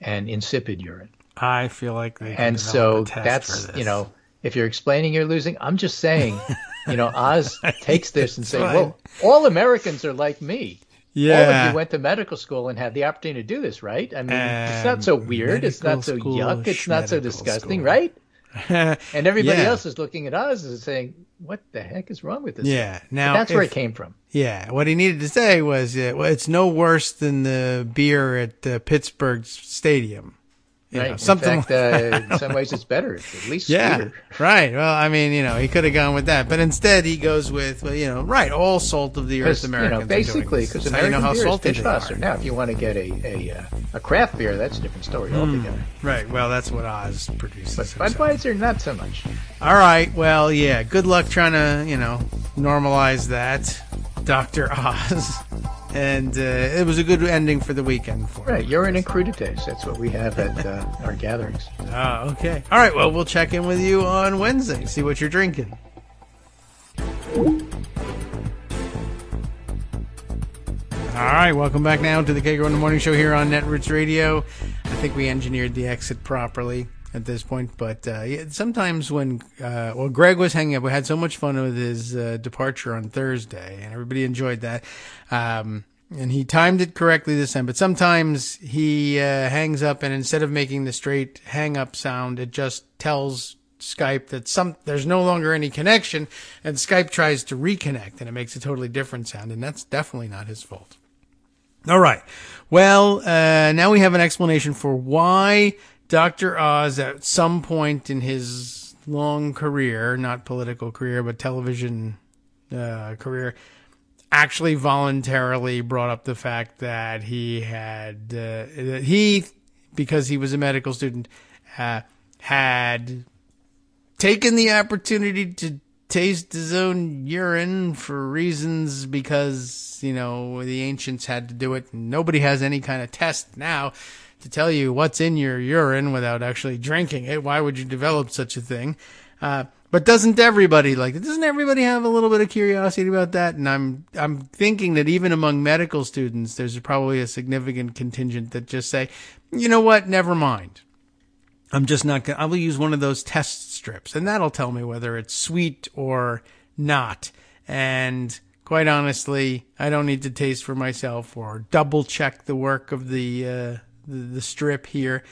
and insipid urine. I feel like they And so that's, you know, if you're explaining you're losing, I'm just saying, you know, Oz takes this and say, fine. well, all Americans are like me. All of yeah. you went to medical school and had the opportunity to do this, right? I mean, it's not so weird. It's not so yuck. It's not so disgusting, school. right? And everybody Yeah. else is looking at us and saying, what the heck is wrong with this? Yeah. But Now that's where it came from. Yeah, what he needed to say was, uh, well, it's no worse than the beer at uh, Pittsburgh Stadium. You Right. know, something. In fact, uh, in some ways, it's better. It's at least yeah, sweeter. right. Well, I mean, you know, he could have gone with that, but instead he goes with, well, you know, right, all salt of the earth Because you know, basically, because how you know American how beer is salty fish they are. Now, if you want to get a a, uh, a craft beer, that's a different story Hmm. altogether. Right. Well, that's what Oz produces. But. Budweiser, not so much. All right. Well, yeah. Good luck trying to, you know, normalize that, Doctor Oz. And uh, it was a good ending for the weekend for you. Right, him. urine and crudités. That's what we have at uh, our gatherings. Oh, okay. All right. Well, we'll check in with you on Wednesday. See what you're drinking. All right. Welcome back now to the Kagro in the Morning Show here on Netroots Radio. I think we engineered the exit properly at this point, but uh, yeah, sometimes when uh, well, Greg was hanging up, we had so much fun with his uh, departure on Thursday, and everybody enjoyed that. Um, and he timed it correctly this time, but sometimes he uh, hangs up, and instead of making the straight hang up sound, it just tells Skype that some there's no longer any connection, and Skype tries to reconnect, and it makes a totally different sound, and that's definitely not his fault. All right. Well, uh, now we have an explanation for why Dr. Oz, at some point in his long career, not political career, but television uh, career, actually voluntarily brought up the fact that he had, uh, that he, because he was a medical student, uh, had taken the opportunity to taste his own urine for reasons because, you know, the ancients had to do it. Nobody has any kind of test now to tell you what's in your urine without actually drinking it. Why would you develop such a thing? Uh, but doesn't everybody like it? Doesn't everybody have a little bit of curiosity about that? And I'm I'm thinking that even among medical students, there's probably a significant contingent that just say, you know what, never mind. I'm just not going to, I will use one of those test strips and that'll tell me whether it's sweet or not. And quite honestly, I don't need to taste for myself or double check the work of the, uh, the, strip here.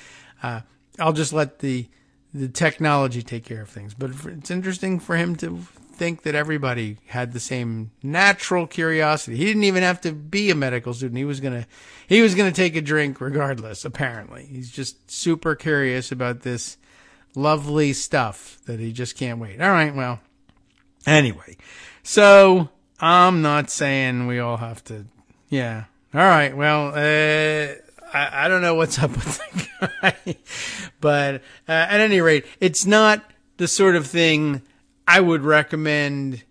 Uh, I'll just let the, the technology take care of things. But it's interesting for him to think that everybody had the same natural curiosity. He didn't even have to be a medical student. He was going to, he was to take a drink regardless, apparently. He's just super curious about this lovely stuff that he just can't wait. All right. Well, anyway, so I'm not saying we all have to, yeah. All right. Well, uh, I, I don't know what's up with the guy, but uh, at any rate, it's not the sort of thing I would recommend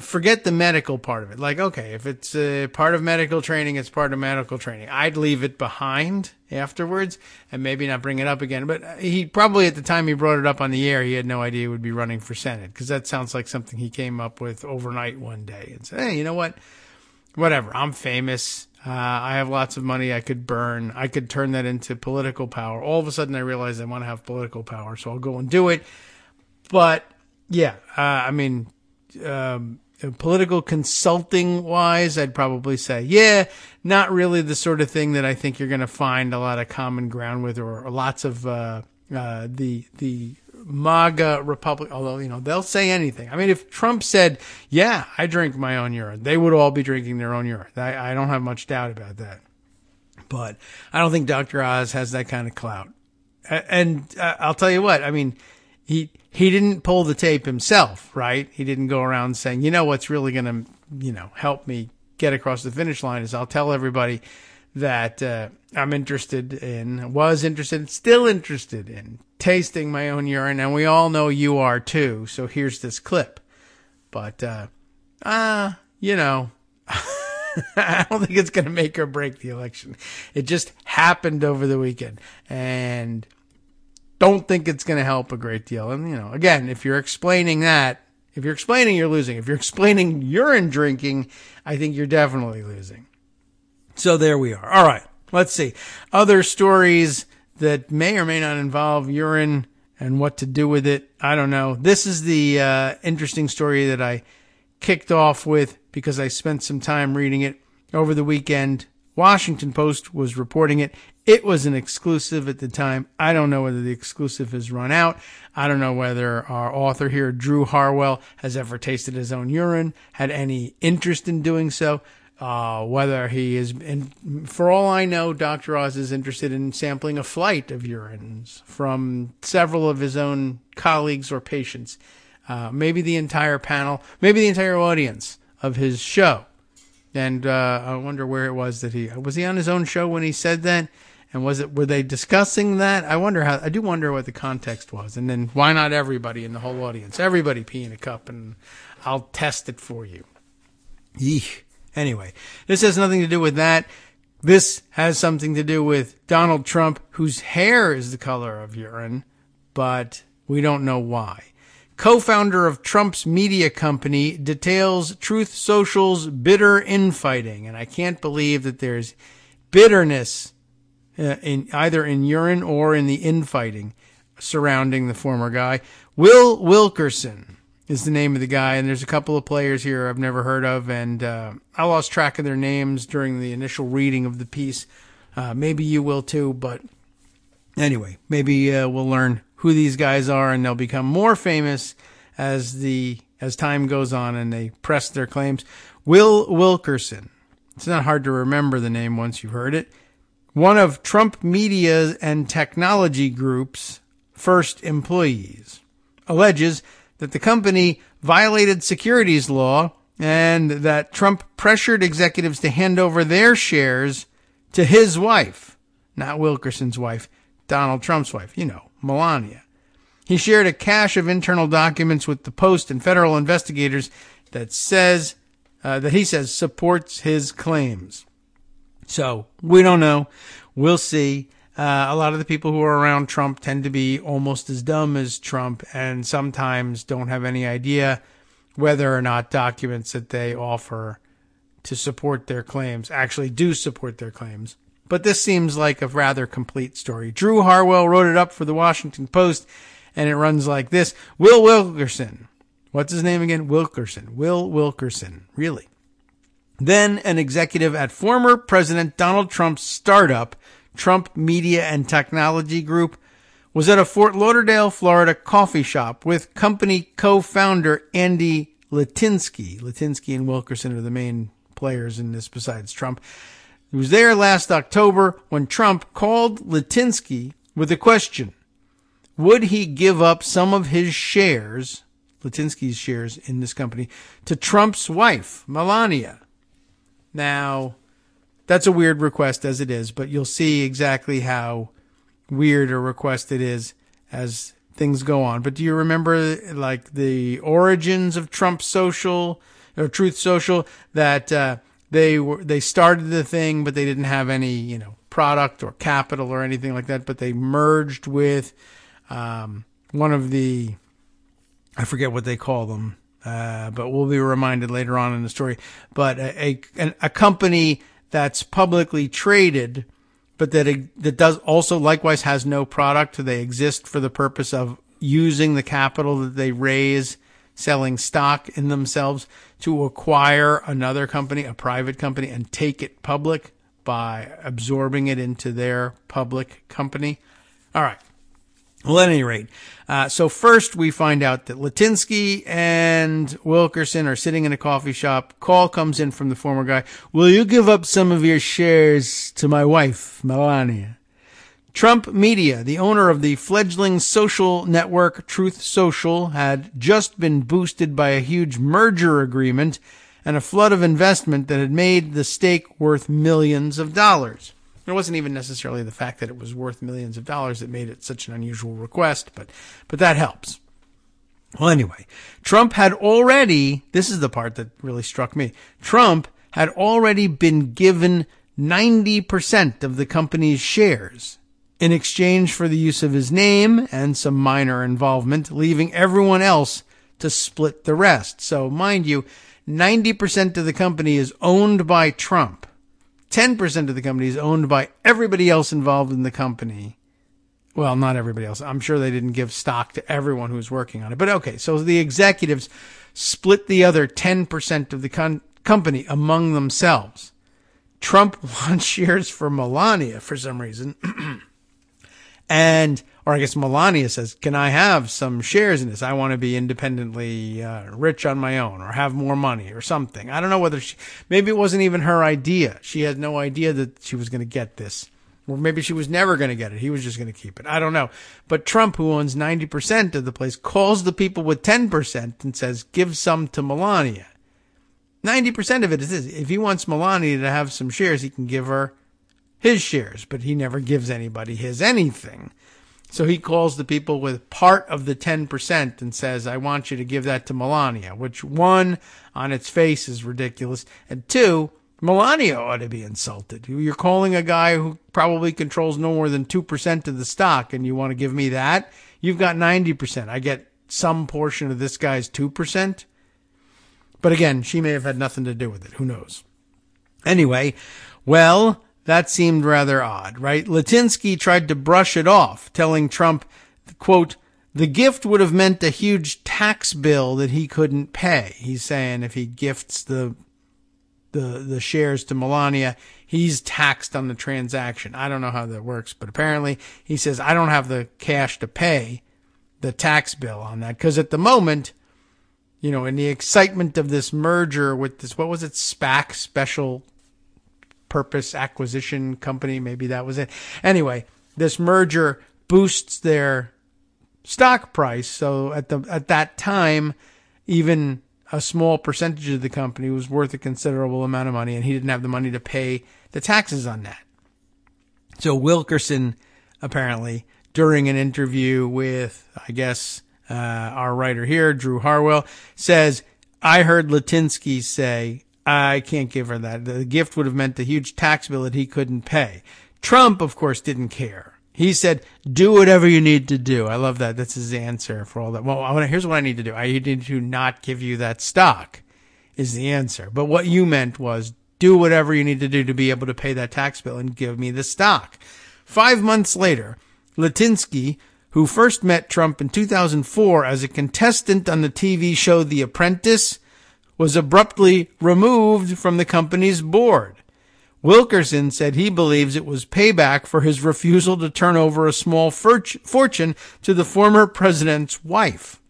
forget the medical part of it. Like, okay, if it's uh, part of medical training, it's part of medical training. I'd leave it behind afterwards and maybe not bring it up again. But he probably at the time he brought it up on the air, he had no idea he would be running for Senate because that sounds like something he came up with overnight one day and said, hey, you know what? Whatever. I'm famous. Uh, I have lots of money I could burn. I could turn that into political power. All of a sudden, I realize I want to have political power, so I'll go and do it. But yeah, uh, I mean, um, political consulting wise, I'd probably say, yeah, not really the sort of thing that I think you're going to find a lot of common ground with or, or lots of, uh, uh, the, the MAGA Republic, although, you know, they'll say anything. I mean, if Trump said, yeah, I drink my own urine, they would all be drinking their own urine. I, I don't have much doubt about that. But I don't think Dr. Oz has that kind of clout. And uh, I'll tell you what, I mean, he, he didn't pull the tape himself, right? He didn't go around saying, you know, what's really going to, you know, help me get across the finish line is I'll tell everybody that uh, I'm interested in, was interested, still interested in tasting my own urine, and we all know you are too. So here's this clip. But, uh, uh you know, I don't think it's going to make or break the election. It just happened over the weekend, and don't think it's going to help a great deal. And, you know, again, if you're explaining that, if you're explaining you're losing, if you're explaining urine drinking, I think you're definitely losing. So there we are. All right. Let's see. Other stories that may or may not involve urine and what to do with it. I don't know. This is the uh, interesting story that I kicked off with because I spent some time reading it over the weekend. Washington Post was reporting it. It was an exclusive at the time. I don't know whether the exclusive has run out. I don't know whether our author here, Drew Harwell, has ever tasted his own urine, had any interest in doing so. Uh, whether he is, in, for all I know, Dr. Oz is interested in sampling a flight of urines from several of his own colleagues or patients. Uh, maybe the entire panel, maybe the entire audience of his show. And uh, I wonder where it was that he was he on his own show when he said that. And was it were they discussing that? I wonder how. I do wonder what the context was. And then why not everybody in the whole audience? Everybody pee in a cup, and I'll test it for you. Yeesh. Anyway, this has nothing to do with that. This has something to do with Donald Trump, whose hair is the color of urine, but we don't know why. Co-founder of Trump's media company details Truth Social's bitter infighting, and I can't believe that there's bitterness uh, in either in urine or in the infighting surrounding the former guy. Will Wilkerson is the name of the guy, and there's a couple of players here I've never heard of, and uh, I lost track of their names during the initial reading of the piece. Uh, maybe you will too, but anyway, maybe uh, we'll learn who these guys are, and they'll become more famous as the as time goes on and they press their claims. Will Wilkerson. It's not hard to remember the name once you've heard it one of Trump Media and Technology Group's first employees, alleges that the company violated securities law and that Trump pressured executives to hand over their shares to his wife, not Wilkerson's wife, Donald Trump's wife, you know, Melania. He shared a cache of internal documents with the Post and federal investigators that says uh, that he says supports his claims. So we don't know. We'll see. Uh, a lot of the people who are around Trump tend to be almost as dumb as Trump and sometimes don't have any idea whether or not documents that they offer to support their claims actually do support their claims. But this seems like a rather complete story. Drew Harwell wrote it up for the Washington Post and it runs like this. Will Wilkerson. What's his name again? Wilkerson. Will Wilkerson. Really? then an executive at former President Donald Trump's startup, Trump Media and Technology Group, was at a Fort Lauderdale, Florida coffee shop with company co-founder Andy Litinsky. Litinsky and Wilkerson are the main players in this besides Trump. He was there last October when Trump called Litinsky with a question. Would he give up some of his shares, Litinsky's shares in this company, to Trump's wife, Melania? Now, that's a weird request as it is, but you'll see exactly how weird a request it is as things go on. But do you remember like the origins of Trump Social or Truth Social that uh, they were they started the thing, but they didn't have any you know product or capital or anything like that. But they merged with um, one of the I forget what they call them, uh, but we'll be reminded later on in the story. But a a, a company that's publicly traded, but that that does also likewise has no product. They exist for the purpose of using the capital that they raise selling stock in themselves to acquire another company, a private company, and take it public by absorbing it into their public company. All right. Well, at any rate, uh, so first we find out that Litinsky and Wilkerson are sitting in a coffee shop. Call comes in from the former guy. Will you give up some of your shares to my wife, Melania? Trump Media, the owner of the fledgling social network Truth Social, had just been boosted by a huge merger agreement and a flood of investment that had made the stake worth millions of dollars. It wasn't even necessarily the fact that it was worth millions of dollars that made it such an unusual request, but, but that helps. Well, anyway, Trump had already, this is the part that really struck me. Trump had already been given 90% of the company's shares in exchange for the use of his name and some minor involvement, leaving everyone else to split the rest. So, mind you, 90% of the company is owned by Trump. 10% of the company is owned by everybody else involved in the company. Well, not everybody else. I'm sure they didn't give stock to everyone who was working on it. But okay, so the executives split the other 10% of the con- company among themselves. Trump wants shares for Melania for some reason. And, or I guess Melania says, can I have some shares in this? I want to be independently uh, rich on my own or have more money or something. I don't know whether she, maybe it wasn't even her idea. She had no idea that she was going to get this. Or maybe she was never going to get it. He was just going to keep it. I don't know. But Trump, who owns 90% of the place, calls the people with 10% and says, give some to Melania. 90% of it is this. If he wants Melania to have some shares, he can give her his shares, but he never gives anybody his anything. So he calls the people with part of the 10% and says, I want you to give that to Melania, which one, on its face is ridiculous. And two, Melania ought to be insulted. You're calling a guy who probably controls no more than 2% of the stock and you want to give me that? You've got 90%. I get some portion of this guy's 2%. But again, she may have had nothing to do with it. Who knows? Anyway, well, that seemed rather odd, right? Litinsky tried to brush it off, telling Trump, quote, the gift would have meant a huge tax bill that he couldn't pay. He's saying if he gifts the the the shares to Melania, he's taxed on the transaction. I don't know how that works, but apparently he says I don't have the cash to pay the tax bill on that because at the moment, you know, in the excitement of this merger with this what was it SPAC special purpose acquisition company. Maybe that was it. Anyway, this merger boosts their stock price. So at the at that time, even a small percentage of the company was worth a considerable amount of money, and he didn't have the money to pay the taxes on that. So Wilkerson, apparently, during an interview with, I guess, uh, our writer here, Drew Harwell, says, I heard Litinsky say, I can't give her that. The gift would have meant a huge tax bill that he couldn't pay. Trump, of course, didn't care. He said, do whatever you need to do. I love that. That's his answer for all that. Well, I here's what I need to do. I need to not give you that stock is the answer. But what you meant was do whatever you need to do to be able to pay that tax bill and give me the stock. Five months later, Litinsky, who first met Trump in 2004 as a contestant on the TV show The Apprentice, was abruptly removed from the company's board. Wilkerson said he believes it was payback for his refusal to turn over a small fortune to the former president's wife.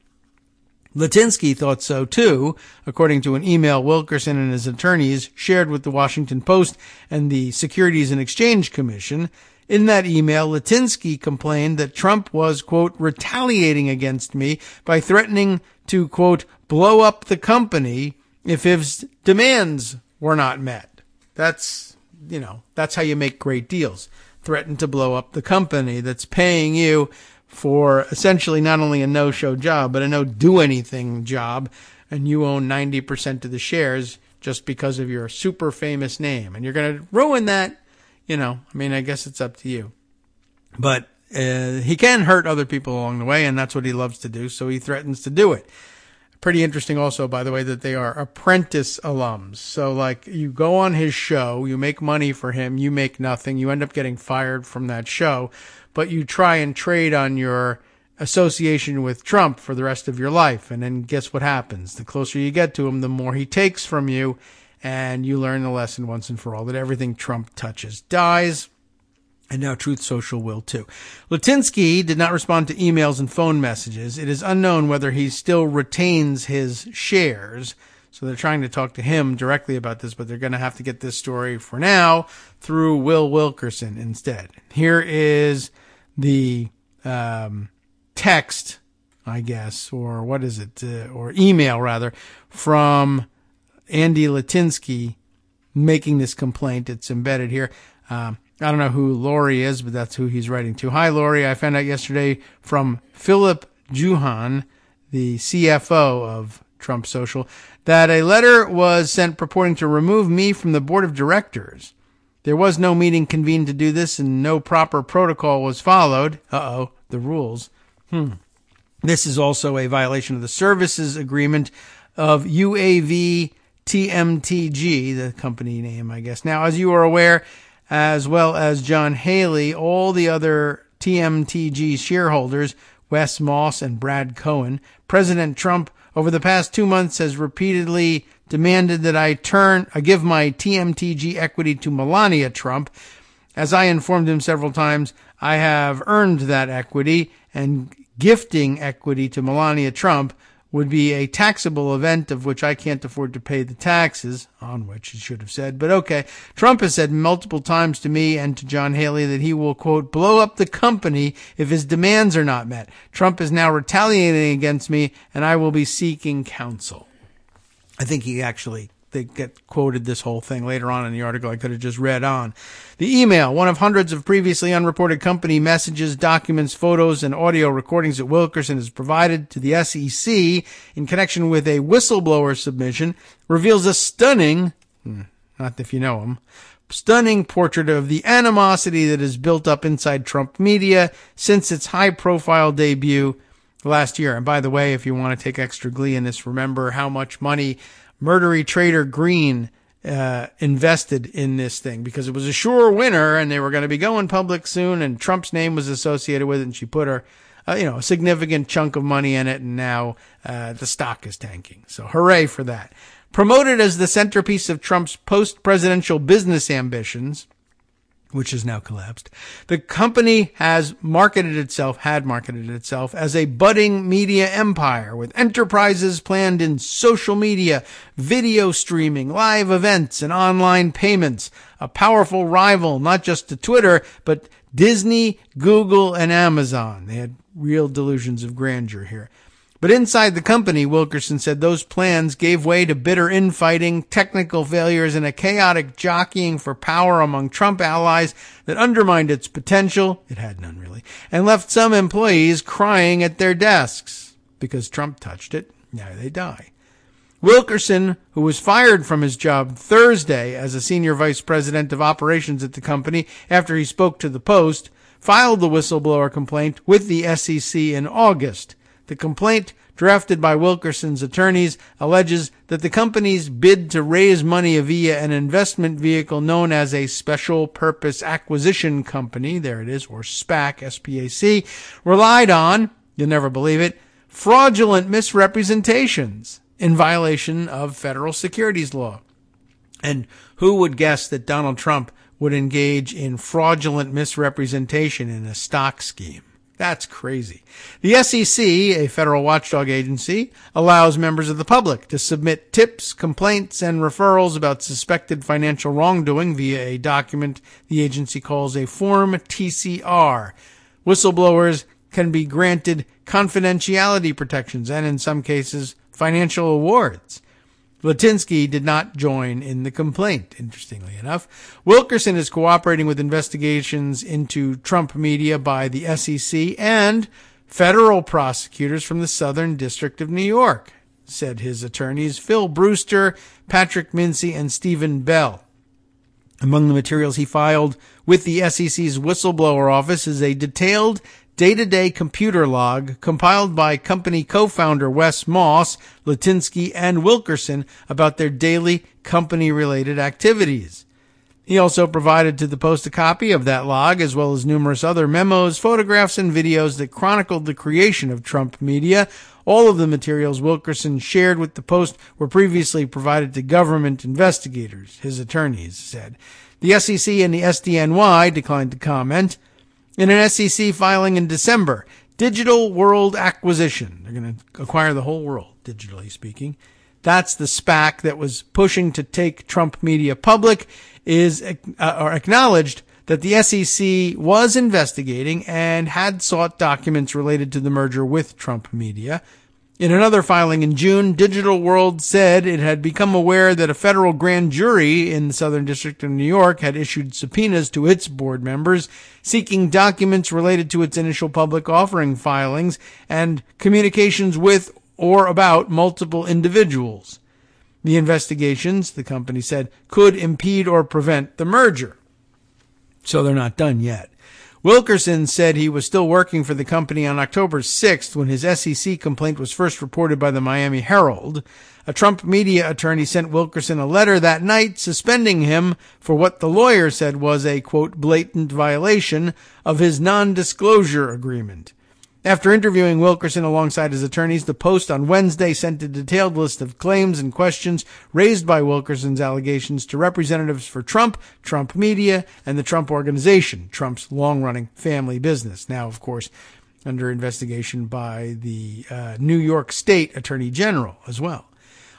Litinsky thought so too, according to an email Wilkerson and his attorneys shared with the Washington Post and the Securities and Exchange Commission. In that email, Litinsky complained that Trump was, quote, retaliating against me by threatening to, quote, blow up the company if his demands were not met. That's, you know, that's how you make great deals. Threaten to blow up the company that's paying you for essentially not only a no-show job, but a no-do-anything job. and you own 90% of the shares just because of your super famous name. And you're going to ruin that. You know, I mean, I guess it's up to you. But uh, he can hurt other people along the way, and that's what he loves to do. So he threatens to do it. Pretty interesting, also, by the way, that they are apprentice alums. So, like, you go on his show, you make money for him, you make nothing, you end up getting fired from that show, but you try and trade on your association with Trump for the rest of your life. And then guess what happens? The closer you get to him, the more he takes from you. And you learn the lesson once and for all that everything Trump touches dies. And now Truth Social will too. Litinsky did not respond to emails and phone messages. It is unknown whether he still retains his shares. So they're trying to talk to him directly about this, but they're going to have to get this story for now through Will Wilkerson instead. Here is the um, text, I guess, or what is it, uh, or email rather, from Andy Litinsky making this complaint. It's embedded here. Um, I don't know who Lori is, but that's who he's writing to. Hi, Lori. I found out yesterday from Philip Juhan, the CFO of Trump Social, that a letter was sent purporting to remove me from the board of directors. There was no meeting convened to do this, and no proper protocol was followed. Uh oh, the rules. Hmm. This is also a violation of the services agreement of UAV TMTG, the company name, I guess. Now, as you are aware, as well as John Haley, all the other TMTG shareholders, Wes Moss and Brad Cohen, President Trump over the past two months has repeatedly demanded that I turn, I give my TMTG equity to Melania Trump. As I informed him several times, I have earned that equity and gifting equity to Melania Trump would be a taxable event of which I can't afford to pay the taxes, on which he should have said. But okay. Trump has said multiple times to me and to John Haley that he will, quote, blow up the company if his demands are not met. Trump is now retaliating against me and I will be seeking counsel. I think he actually they get quoted this whole thing later on in the article. I could have just read on. The email, one of hundreds of previously unreported company messages, documents, photos, and audio recordings that Wilkerson has provided to the SEC in connection with a whistleblower submission, reveals a stunning, hmm, not if you know him, stunning portrait of the animosity that has built up inside Trump media since its high profile debut last year. And by the way, if you want to take extra glee in this, remember how much money Marjorie Taylor Greene uh, invested in this thing because it was a sure winner and they were going to be going public soon and Trump's name was associated with it and she put her uh, you know a significant chunk of money in it and now uh, the stock is tanking. So hooray for that. Promoted as the centerpiece of Trump's post-presidential business ambitions which has now collapsed. The company has marketed itself, had marketed itself as a budding media empire with enterprises planned in social media, video streaming, live events, and online payments. A powerful rival, not just to Twitter, but Disney, Google, and Amazon. They had real delusions of grandeur here. But inside the company, Wilkerson said those plans gave way to bitter infighting, technical failures, and a chaotic jockeying for power among Trump allies that undermined its potential, it had none really, and left some employees crying at their desks. Because Trump touched it, now they die. Wilkerson, who was fired from his job Thursday as a senior vice president of operations at the company after he spoke to the Post, filed the whistleblower complaint with the SEC in August. The complaint, drafted by Wilkerson's attorneys, alleges that the company's bid to raise money via an investment vehicle known as a Special Purpose Acquisition Company, there it is, or SPAC, S-P-A-C, relied on, you'll never believe it, fraudulent misrepresentations in violation of federal securities law. And who would guess that Donald Trump would engage in fraudulent misrepresentation in a stock scheme? That's crazy. The SEC, a federal watchdog agency, allows members of the public to submit tips, complaints, and referrals about suspected financial wrongdoing via a document the agency calls a Form TCR. Whistleblowers can be granted confidentiality protections and, in some cases, financial awards. Litinsky did not join in the complaint, interestingly enough. Wilkerson is cooperating with investigations into Trump media by the SEC and federal prosecutors from the Southern District of New York. said his attorneys Phil Brewster, Patrick Mincey, and Stephen Bell. Among the materials he filed with the SEC's whistleblower office is a detailed day-to-day computer log compiled by company co-founder Wes Moss, Litinsky, and Wilkerson about their daily company-related activities. He also provided to the Post a copy of that log, as well as numerous other memos, photographs, and videos that chronicled the creation of Trump Media. All of the materials Wilkerson shared with the Post were previously provided to government investigators, his attorneys said. The SEC and the SDNY declined to comment. In an SEC filing in December, Digital World Acquisition, they're going to acquire the whole world, digitally speaking. That's the SPAC that was pushing to take Trump Media public is uh, or acknowledged that the SEC was investigating and had sought documents related to the merger with Trump Media. In another filing in June, Digital World said it had become aware that a federal grand jury in the Southern District of New York had issued subpoenas to its board members seeking documents related to its initial public offering filings and communications with or about multiple individuals. The investigations, the company said, could impede or prevent the merger. So they're not done yet. Wilkerson said he was still working for the company on October 6th when his SEC complaint was first reported by the Miami Herald. A Trump media attorney sent Wilkerson a letter that night suspending him for what the lawyer said was a quote blatant violation of his non-disclosure agreement. After interviewing Wilkerson alongside his attorneys, the Post on Wednesday sent a detailed list of claims and questions raised by Wilkerson's allegations to representatives for Trump, Trump Media, and the Trump Organization, Trump's long-running family business. Now, of course, under investigation by the uh, New York State Attorney General as well.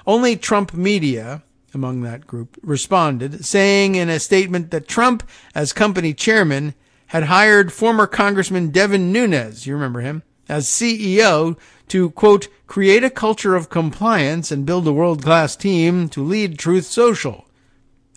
Only Trump Media, among that group, responded, saying in a statement that Trump, as company chairman, had hired former Congressman Devin Nunes, you remember him, as CEO to, quote, create a culture of compliance and build a world class team to lead Truth Social.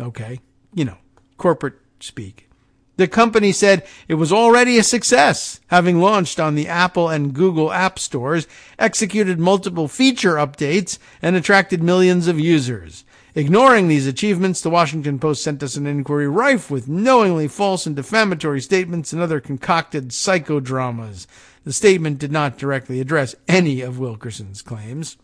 Okay, you know, corporate speak. The company said it was already a success, having launched on the Apple and Google app stores, executed multiple feature updates, and attracted millions of users. Ignoring these achievements, the Washington Post sent us an inquiry rife with knowingly false and defamatory statements and other concocted psychodramas. The statement did not directly address any of Wilkerson's claims.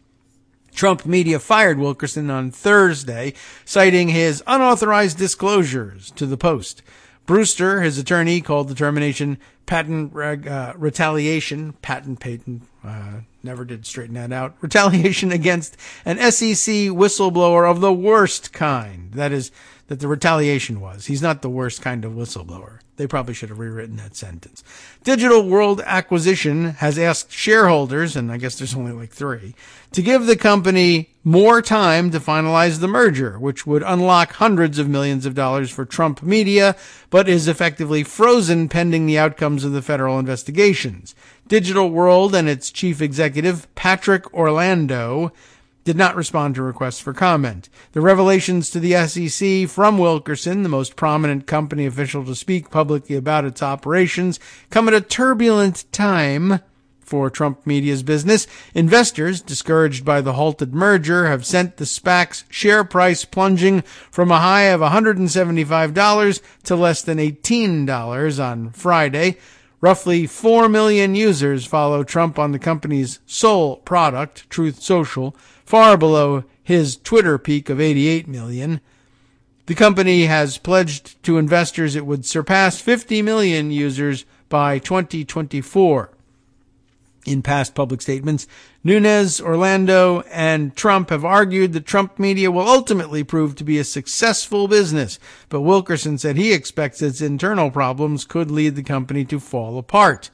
Trump media fired Wilkerson on Thursday, citing his unauthorized disclosures to the Post. Brewster, his attorney, called the termination patent uh, retaliation, patent patent, uh, never did straighten that out. Retaliation against an SEC whistleblower of the worst kind. That is, that the retaliation was. He's not the worst kind of whistleblower. They probably should have rewritten that sentence. Digital World Acquisition has asked shareholders, and I guess there's only like three, to give the company more time to finalize the merger, which would unlock hundreds of millions of dollars for Trump media, but is effectively frozen pending the outcomes of the federal investigations. Digital World and its chief executive, Patrick Orlando, did not respond to requests for comment. The revelations to the SEC from Wilkerson, the most prominent company official to speak publicly about its operations, come at a turbulent time for Trump media's business. Investors, discouraged by the halted merger, have sent the SPAC's share price plunging from a high of $175 to less than $18 on Friday. Roughly 4 million users follow Trump on the company's sole product, Truth Social, far below his Twitter peak of 88 million. The company has pledged to investors it would surpass 50 million users by 2024 in past public statements. Nunes, Orlando, and Trump have argued that Trump media will ultimately prove to be a successful business, but Wilkerson said he expects its internal problems could lead the company to fall apart.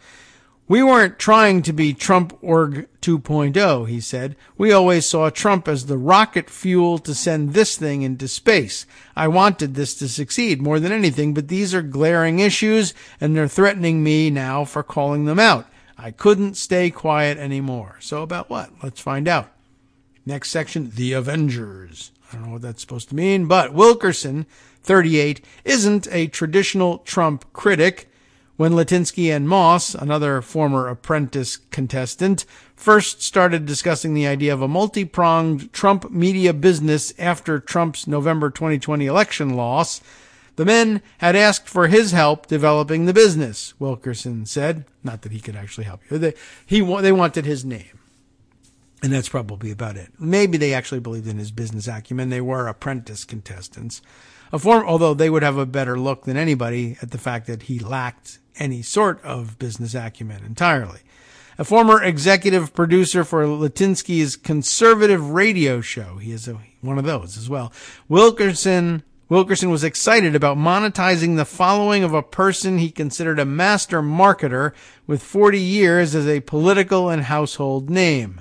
We weren't trying to be Trump Org 2.0, he said. We always saw Trump as the rocket fuel to send this thing into space. I wanted this to succeed more than anything, but these are glaring issues and they're threatening me now for calling them out. I couldn't stay quiet anymore. So about what? Let's find out. Next section, The Avengers. I don't know what that's supposed to mean, but Wilkerson, 38, isn't a traditional Trump critic. when Litinsky and Moss, another former apprentice contestant, first started discussing the idea of a multi-pronged Trump media business after Trump's November 2020 election loss. The men had asked for his help developing the business, Wilkerson said. Not that he could actually help you. They, he, they wanted his name. And that's probably about it. Maybe they actually believed in his business acumen. They were apprentice contestants. A form, although they would have a better look than anybody at the fact that he lacked any sort of business acumen entirely. A former executive producer for Litinsky's conservative radio show. He is a, one of those as well. Wilkerson Wilkerson was excited about monetizing the following of a person he considered a master marketer with 40 years as a political and household name.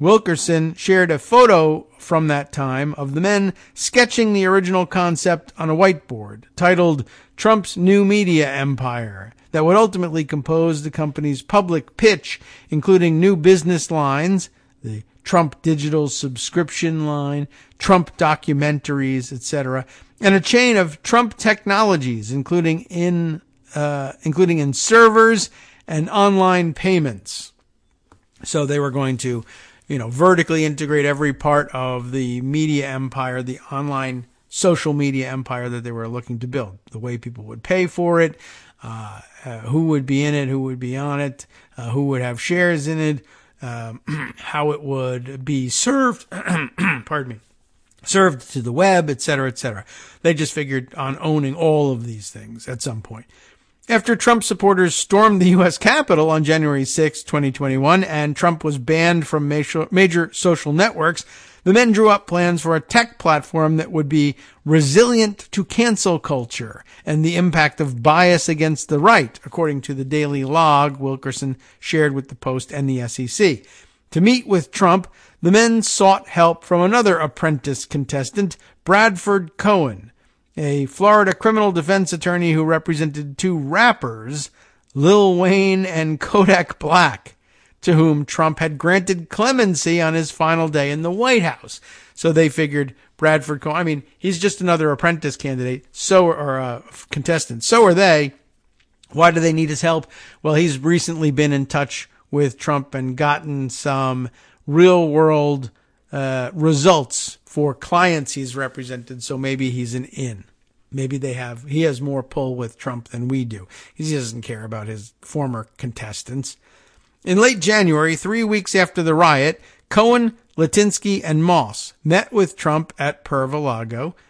Wilkerson shared a photo from that time of the men sketching the original concept on a whiteboard titled Trump's New Media Empire that would ultimately compose the company's public pitch, including new business lines, the Trump digital subscription line, Trump documentaries, etc., and a chain of Trump technologies, including in uh, including in servers and online payments. So they were going to, you know, vertically integrate every part of the media empire, the online social media empire that they were looking to build. The way people would pay for it, uh, uh, who would be in it, who would be on it, uh, who would have shares in it, um, how it would be served. pardon me served to the web, etc., etc. They just figured on owning all of these things at some point. After Trump supporters stormed the U.S. Capitol on January 6, 2021, and Trump was banned from major, major social networks, the men drew up plans for a tech platform that would be resilient to cancel culture and the impact of bias against the right, according to the Daily Log Wilkerson shared with the Post and the SEC. To meet with Trump, the men sought help from another apprentice contestant, Bradford Cohen, a Florida criminal defense attorney who represented two rappers, Lil Wayne and Kodak Black, to whom Trump had granted clemency on his final day in the White House. So they figured Bradford Cohen, I mean, he's just another apprentice candidate, so, or a contestant. So are they. Why do they need his help? Well, he's recently been in touch with Trump and gotten some real world uh, results for clients he's represented. So maybe he's an in. Maybe they have, he has more pull with Trump than we do. He doesn't care about his former contestants. In late January, three weeks after the riot, Cohen, Litinsky, and Moss met with Trump at Per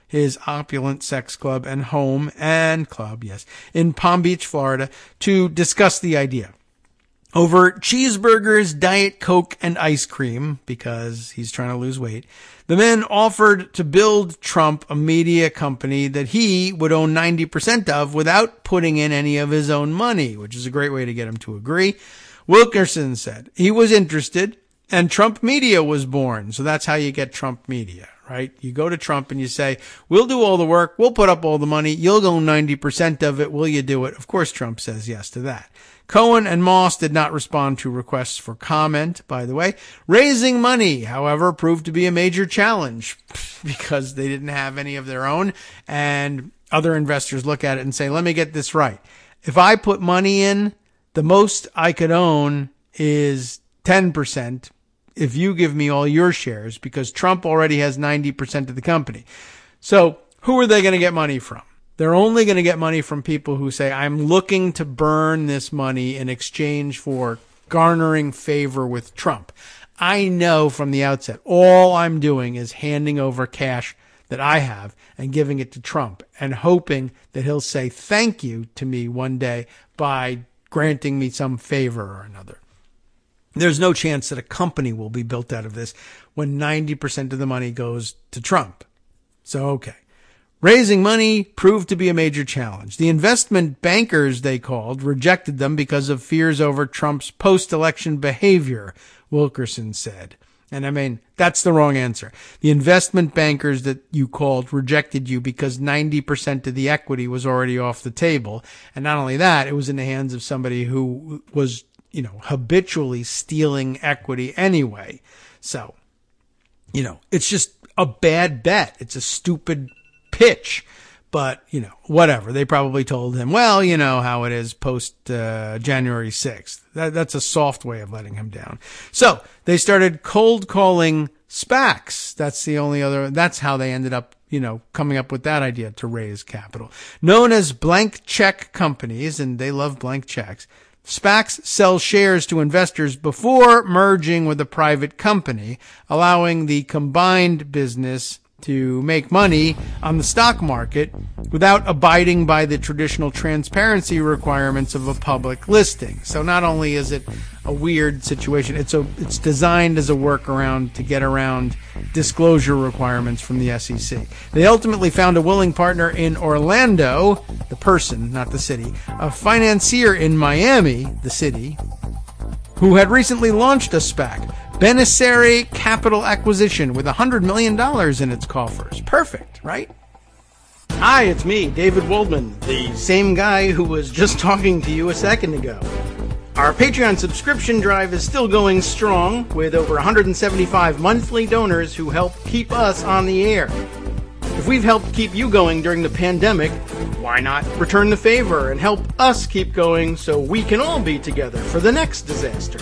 his opulent sex club and home and club, yes, in Palm Beach, Florida, to discuss the idea over cheeseburgers, Diet Coke, and ice cream because he's trying to lose weight. The men offered to build Trump a media company that he would own 90% of without putting in any of his own money, which is a great way to get him to agree. Wilkerson said he was interested and Trump Media was born. So that's how you get Trump Media, right? You go to Trump and you say, we'll do all the work. We'll put up all the money. You'll own 90% of it. Will you do it? Of course, Trump says yes to that. Cohen and Moss did not respond to requests for comment, by the way. Raising money, however, proved to be a major challenge because they didn't have any of their own and other investors look at it and say, let me get this right. If I put money in, the most I could own is 10% if you give me all your shares because Trump already has 90% of the company. So who are they going to get money from? They're only going to get money from people who say, I'm looking to burn this money in exchange for garnering favor with Trump. I know from the outset, all I'm doing is handing over cash that I have and giving it to Trump and hoping that he'll say thank you to me one day by granting me some favor or another. There's no chance that a company will be built out of this when 90% of the money goes to Trump. So, okay. Raising money proved to be a major challenge. The investment bankers, they called, rejected them because of fears over Trump's post election behavior, Wilkerson said. And I mean, that's the wrong answer. The investment bankers that you called rejected you because 90% of the equity was already off the table. And not only that, it was in the hands of somebody who was, you know, habitually stealing equity anyway. So, you know, it's just a bad bet. It's a stupid pitch. But, you know, whatever. They probably told him, well, you know how it is post uh, January 6th. That, that's a soft way of letting him down. So they started cold calling SPACs. That's the only other, that's how they ended up, you know, coming up with that idea to raise capital. Known as blank check companies, and they love blank checks. SPACs sell shares to investors before merging with a private company, allowing the combined business to make money on the stock market without abiding by the traditional transparency requirements of a public listing. So not only is it a weird situation, it's a it's designed as a workaround to get around disclosure requirements from the SEC. They ultimately found a willing partner in Orlando, the person, not the city, a financier in Miami, the city, who had recently launched a SPAC, Benessere Capital Acquisition, with $100 million in its coffers. Perfect, right? Hi, it's me, David Waldman, the same guy who was just talking to you a second ago. Our Patreon subscription drive is still going strong, with over 175 monthly donors who help keep us on the air. If we've helped keep you going during the pandemic, why not return the favor and help us keep going so we can all be together for the next disaster?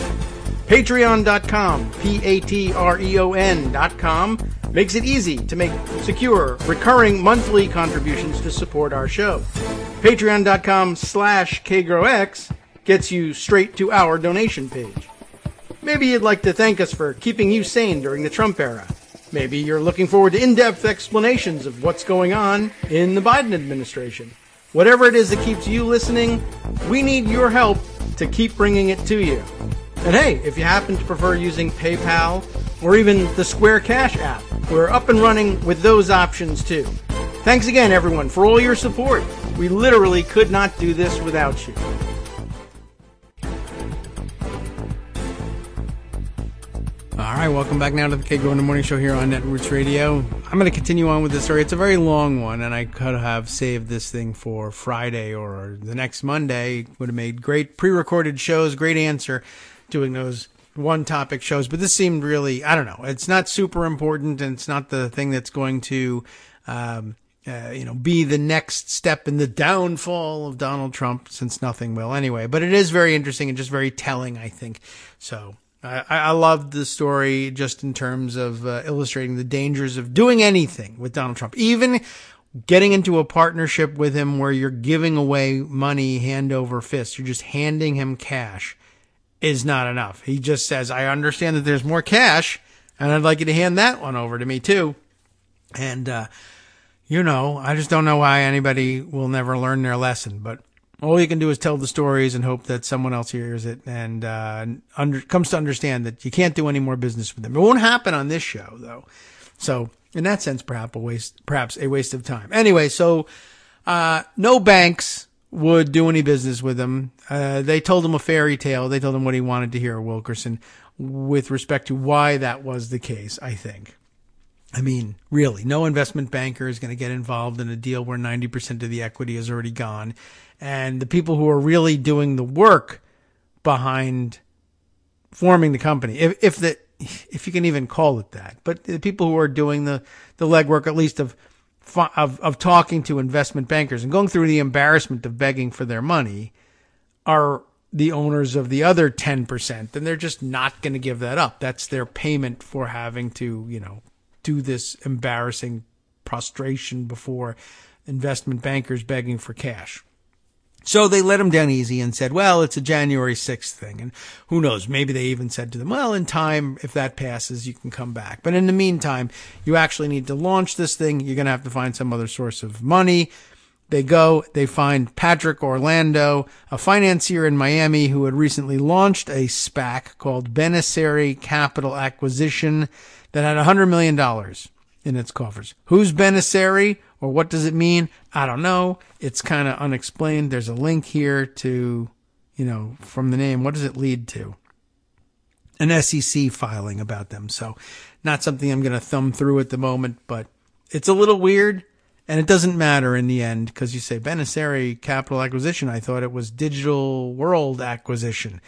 Patreon.com, P A T R E O N.com, makes it easy to make secure, recurring monthly contributions to support our show. Patreon.com slash KagroX gets you straight to our donation page. Maybe you'd like to thank us for keeping you sane during the Trump era. Maybe you're looking forward to in depth explanations of what's going on in the Biden administration. Whatever it is that keeps you listening, we need your help to keep bringing it to you. And hey, if you happen to prefer using PayPal or even the Square Cash app, we're up and running with those options too. Thanks again, everyone, for all your support. We literally could not do this without you. All right, welcome back now to the Kagro in the Morning Show here on Netroots Radio. I'm going to continue on with this story. It's a very long one, and I could have saved this thing for Friday or the next Monday. Would have made great pre-recorded shows, great answer doing those one topic shows. But this seemed really, I don't know, it's not super important, and it's not the thing that's going to, um, uh, you know, be the next step in the downfall of Donald Trump, since nothing will anyway. But it is very interesting and just very telling, I think. So I, I loved the story just in terms of uh, illustrating the dangers of doing anything with Donald Trump, even getting into a partnership with him where you're giving away money hand over fist. You're just handing him cash is not enough. He just says, I understand that there's more cash and I'd like you to hand that one over to me too. And, uh, you know, I just don't know why anybody will never learn their lesson, but all you can do is tell the stories and hope that someone else hears it and uh, under, comes to understand that you can't do any more business with them. It won't happen on this show, though. So, in that sense, perhaps a waste, perhaps a waste of time. Anyway, so uh, no banks would do any business with him. Uh, they told him a fairy tale. They told him what he wanted to hear, Wilkerson, with respect to why that was the case. I think. I mean, really, no investment banker is going to get involved in a deal where 90% of the equity is already gone and the people who are really doing the work behind forming the company, if, if the, if you can even call it that, but the people who are doing the, the legwork, at least of, of, of talking to investment bankers and going through the embarrassment of begging for their money are the owners of the other 10%, then they're just not going to give that up. That's their payment for having to, you know, do this embarrassing prostration before investment bankers begging for cash. So they let him down easy and said, well, it's a January 6th thing. And who knows? Maybe they even said to them, well, in time, if that passes, you can come back. But in the meantime, you actually need to launch this thing. You're going to have to find some other source of money. They go, they find Patrick Orlando, a financier in Miami who had recently launched a SPAC called Benessere Capital Acquisition that had $100 million in its coffers. Who's Benessere or what does it mean? I don't know. It's kind of unexplained. There's a link here to, you know, from the name. What does it lead to? An SEC filing about them. So not something I'm going to thumb through at the moment, but it's a little weird and it doesn't matter in the end because you say Benessere capital acquisition. I thought it was digital world acquisition.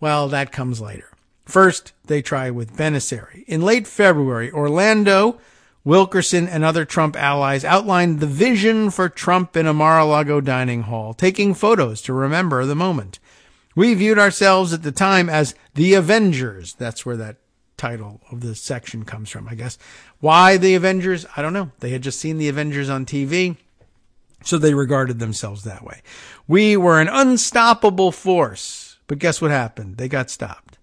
Well, that comes later. First, they try with Benessere. In late February, Orlando Wilkerson and other Trump allies outlined the vision for Trump in a Mar-a-Lago dining hall, taking photos to remember the moment. We viewed ourselves at the time as the Avengers. That's where that title of the section comes from, I guess. Why the Avengers? I don't know. They had just seen the Avengers on TV, so they regarded themselves that way. We were an unstoppable force, but guess what happened? They got stopped.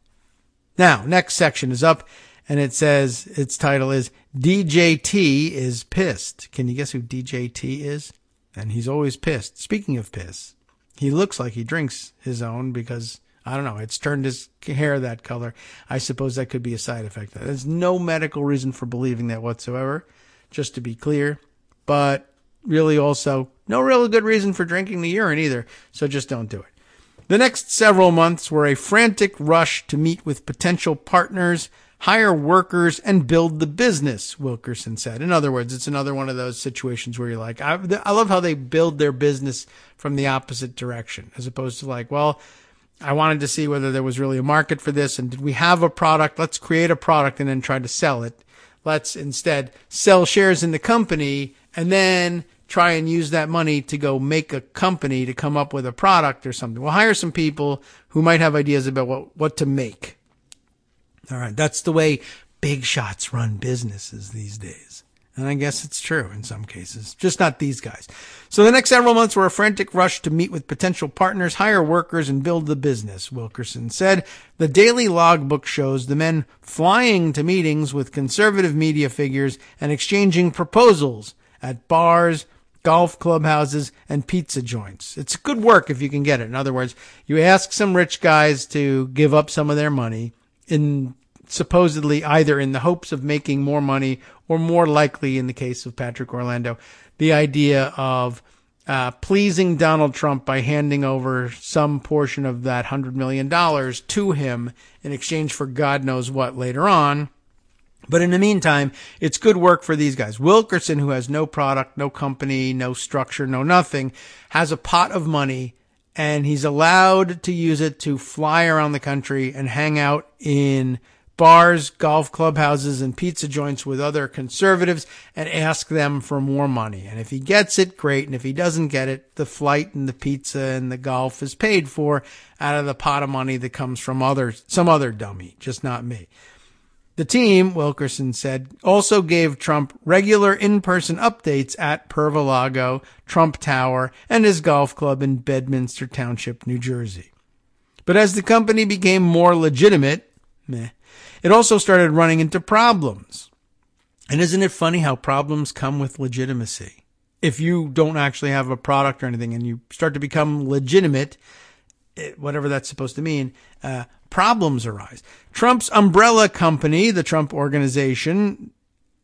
Now, next section is up and it says its title is DJT is pissed. Can you guess who DJT is? And he's always pissed. Speaking of piss, he looks like he drinks his own because I don't know, it's turned his hair that color. I suppose that could be a side effect. There's no medical reason for believing that whatsoever, just to be clear. But really also no real good reason for drinking the urine either. So just don't do it. The next several months were a frantic rush to meet with potential partners hire workers and build the business, Wilkerson said. In other words, it's another one of those situations where you're like, I, I love how they build their business from the opposite direction, as opposed to like, well, I wanted to see whether there was really a market for this and did we have a product? Let's create a product and then try to sell it. Let's instead sell shares in the company and then try and use that money to go make a company to come up with a product or something. We'll hire some people who might have ideas about what, what to make all right. That's the way big shots run businesses these days. And I guess it's true in some cases, just not these guys. So the next several months were a frantic rush to meet with potential partners, hire workers, and build the business, Wilkerson said. The daily logbook shows the men flying to meetings with conservative media figures and exchanging proposals at bars, golf clubhouses, and pizza joints. It's good work if you can get it. In other words, you ask some rich guys to give up some of their money in supposedly either in the hopes of making more money or more likely in the case of Patrick Orlando, the idea of uh, pleasing Donald Trump by handing over some portion of that $100 million to him in exchange for God knows what later on. But in the meantime, it's good work for these guys. Wilkerson, who has no product, no company, no structure, no nothing, has a pot of money and he's allowed to use it to fly around the country and hang out in bars, golf clubhouses, and pizza joints with other conservatives and ask them for more money. And if he gets it, great. And if he doesn't get it, the flight and the pizza and the golf is paid for out of the pot of money that comes from other, some other dummy, just not me. The team, Wilkerson said, also gave Trump regular in-person updates at Mar-a-Lago, Trump Tower, and his golf club in Bedminster Township, New Jersey. But as the company became more legitimate, meh, it also started running into problems. And isn't it funny how problems come with legitimacy? If you don't actually have a product or anything and you start to become legitimate, whatever that's supposed to mean, uh, problems arise. Trump's umbrella company, the Trump Organization,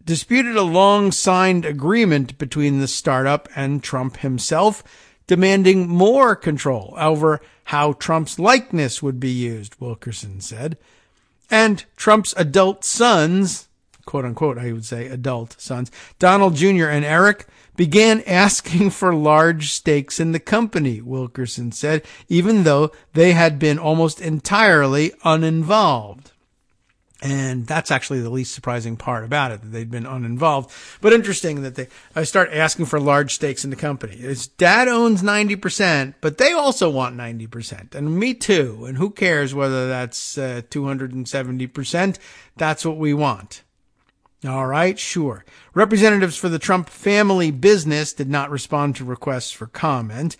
disputed a long signed agreement between the startup and Trump himself, demanding more control over how Trump's likeness would be used, Wilkerson said. And Trump's adult sons, quote unquote, I would say adult sons, Donald Jr. and Eric, began asking for large stakes in the company, Wilkerson said, even though they had been almost entirely uninvolved. And that's actually the least surprising part about it, that they'd been uninvolved. But interesting that they, I start asking for large stakes in the company. His dad owns 90%, but they also want 90%. And me too. And who cares whether that's uh, 270%? That's what we want. All right, sure. Representatives for the Trump family business did not respond to requests for comment.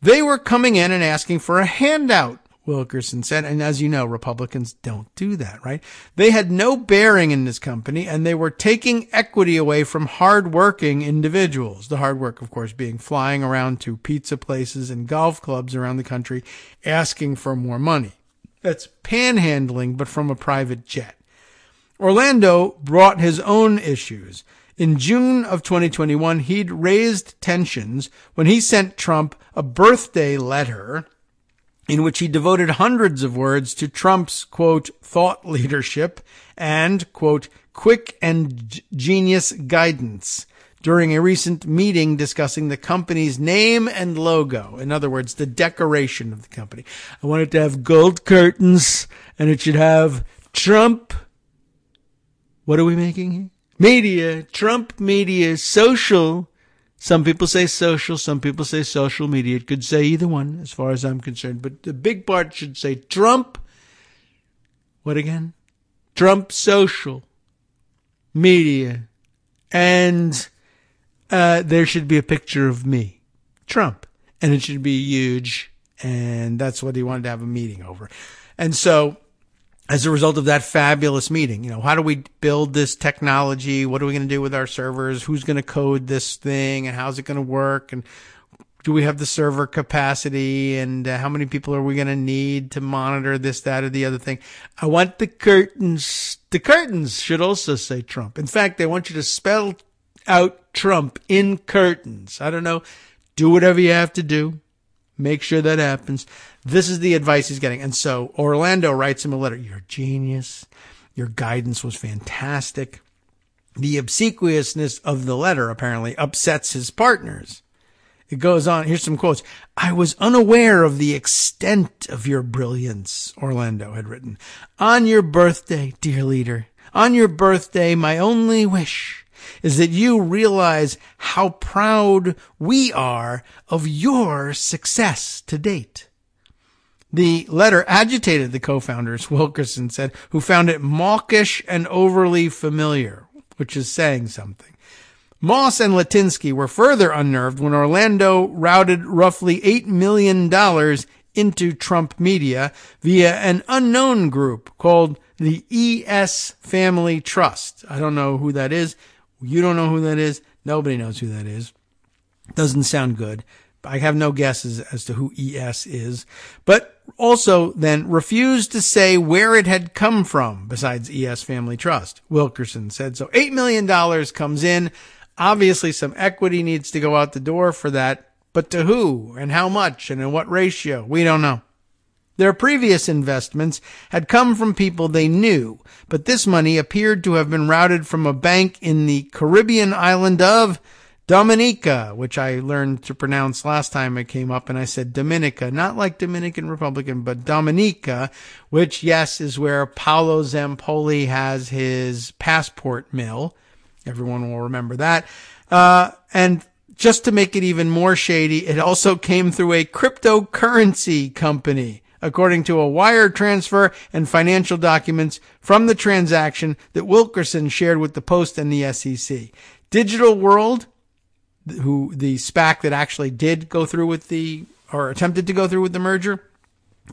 They were coming in and asking for a handout, Wilkerson said. And as you know, Republicans don't do that, right? They had no bearing in this company and they were taking equity away from hardworking individuals. The hard work, of course, being flying around to pizza places and golf clubs around the country asking for more money. That's panhandling, but from a private jet. Orlando brought his own issues. In June of 2021, he'd raised tensions when he sent Trump a birthday letter in which he devoted hundreds of words to Trump's, quote, thought leadership and, quote, quick and genius guidance during a recent meeting discussing the company's name and logo. In other words, the decoration of the company. I want it to have gold curtains and it should have Trump what are we making here? media, Trump media, social. Some people say social, some people say social media. It could say either one as far as I'm concerned, but the big part should say Trump. What again? Trump social media. And uh, there should be a picture of me, Trump, and it should be huge. And that's what he wanted to have a meeting over. And so as a result of that fabulous meeting. You know, how do we build this technology? What are we going to do with our servers? Who's going to code this thing and how's it going to work? And do we have the server capacity? And uh, how many people are we going to need to monitor this, that, or the other thing? I want the curtains. The curtains should also say Trump. In fact, I want you to spell out Trump in curtains. I don't know. Do whatever you have to do. Make sure that happens. This is the advice he's getting. And so Orlando writes him a letter. You're a genius. Your guidance was fantastic. The obsequiousness of the letter apparently upsets his partners. It goes on. Here's some quotes. I was unaware of the extent of your brilliance, Orlando had written. On your birthday, dear leader, on your birthday, my only wish is that you realize how proud we are of your success to date. The letter agitated the co-founders, Wilkerson said, who found it mawkish and overly familiar, which is saying something. Moss and Litinsky were further unnerved when Orlando routed roughly $8 million into Trump media via an unknown group called the ES Family Trust. I don't know who that is. You don't know who that is. Nobody knows who that is. Doesn't sound good. I have no guesses as to who ES is, but also then refused to say where it had come from besides ES Family Trust. Wilkerson said so. $8 million comes in. Obviously some equity needs to go out the door for that, but to who and how much and in what ratio? We don't know. Their previous investments had come from people they knew, but this money appeared to have been routed from a bank in the Caribbean island of Dominica, which I learned to pronounce last time it came up, and I said Dominica, not like Dominican Republican, but Dominica, which, yes, is where Paolo Zampolli has his passport mill. Everyone will remember that. Uh, and just to make it even more shady, it also came through a cryptocurrency company according to a wire transfer and financial documents from the transaction that Wilkerson shared with the Post and the SEC. Digital World, who the SPAC that actually did go through with the or attempted to go through with the merger,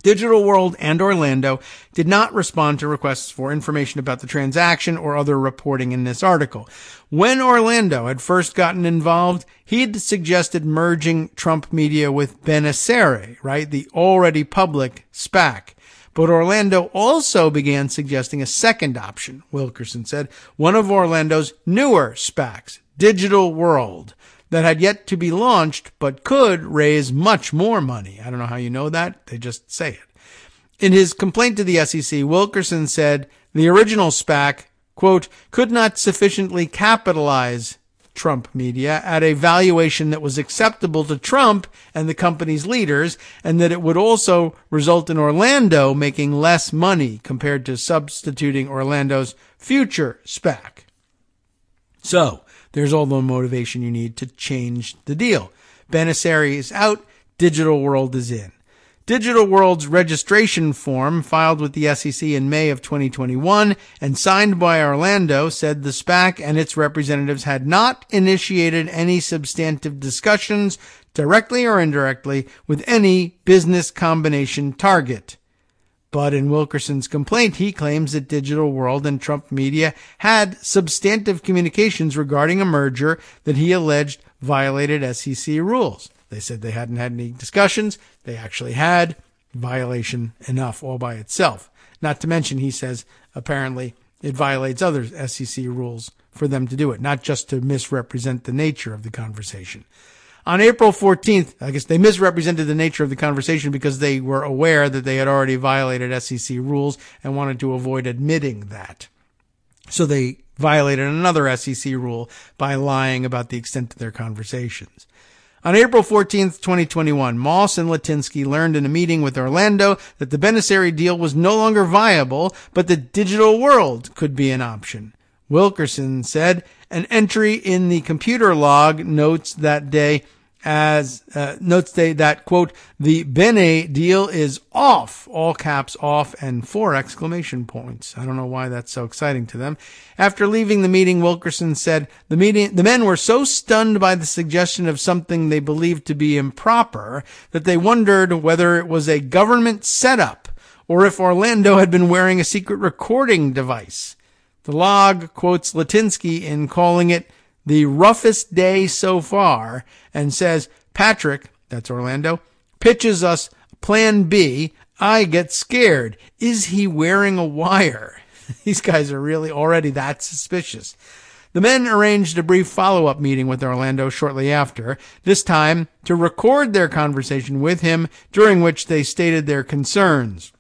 Digital World and Orlando did not respond to requests for information about the transaction or other reporting in this article. When Orlando had first gotten involved, he'd suggested merging Trump Media with Benessere, right? The already public SPAC. But Orlando also began suggesting a second option, Wilkerson said, one of Orlando's newer SPACs, Digital World that had yet to be launched, but could raise much more money. I don't know how you know that. They just say it. In his complaint to the SEC, Wilkerson said the original SPAC, quote, could not sufficiently capitalize Trump media at a valuation that was acceptable to Trump and the company's leaders, and that it would also result in Orlando making less money compared to substituting Orlando's future SPAC. So, there's all the motivation you need to change the deal. Benessere is out, Digital World is in. Digital World's registration form filed with the SEC in May of 2021 and signed by Orlando said the SPAC and its representatives had not initiated any substantive discussions directly or indirectly with any business combination target. But in Wilkerson's complaint, he claims that Digital World and Trump Media had substantive communications regarding a merger that he alleged violated SEC rules. They said they hadn't had any discussions. They actually had violation enough all by itself. Not to mention, he says, apparently it violates other SEC rules for them to do it, not just to misrepresent the nature of the conversation. On April 14th, I guess they misrepresented the nature of the conversation because they were aware that they had already violated SEC rules and wanted to avoid admitting that. So they violated another SEC rule by lying about the extent of their conversations. On April 14th, 2021, Moss and Litinsky learned in a meeting with Orlando that the Benessere deal was no longer viable, but the digital world could be an option. Wilkerson said an entry in the computer log notes that day as uh, notes they that quote the Bene deal is off all caps off and four exclamation points. I don't know why that's so exciting to them. After leaving the meeting wilkerson said the meeting the men were so stunned by the suggestion of something they believed to be improper that they wondered whether it was a government setup or if orlando had been wearing a secret recording device the log quotes litinsky in calling it the roughest day so far and says, Patrick, that's Orlando, pitches us plan B. I get scared. Is he wearing a wire? These guys are really already that suspicious. The men arranged a brief follow up meeting with Orlando shortly after, this time to record their conversation with him, during which they stated their concerns.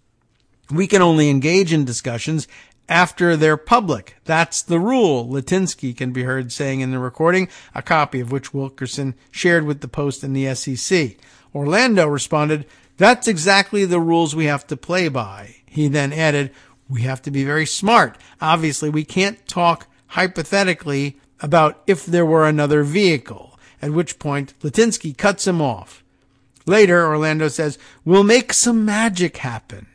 We can only engage in discussions after they're public. That's the rule, Litinsky can be heard saying in the recording, a copy of which Wilkerson shared with the Post and the SEC. Orlando responded, That's exactly the rules we have to play by. He then added, We have to be very smart. Obviously, we can't talk hypothetically about if there were another vehicle, at which point Litinsky cuts him off. Later, Orlando says, We'll make some magic happen.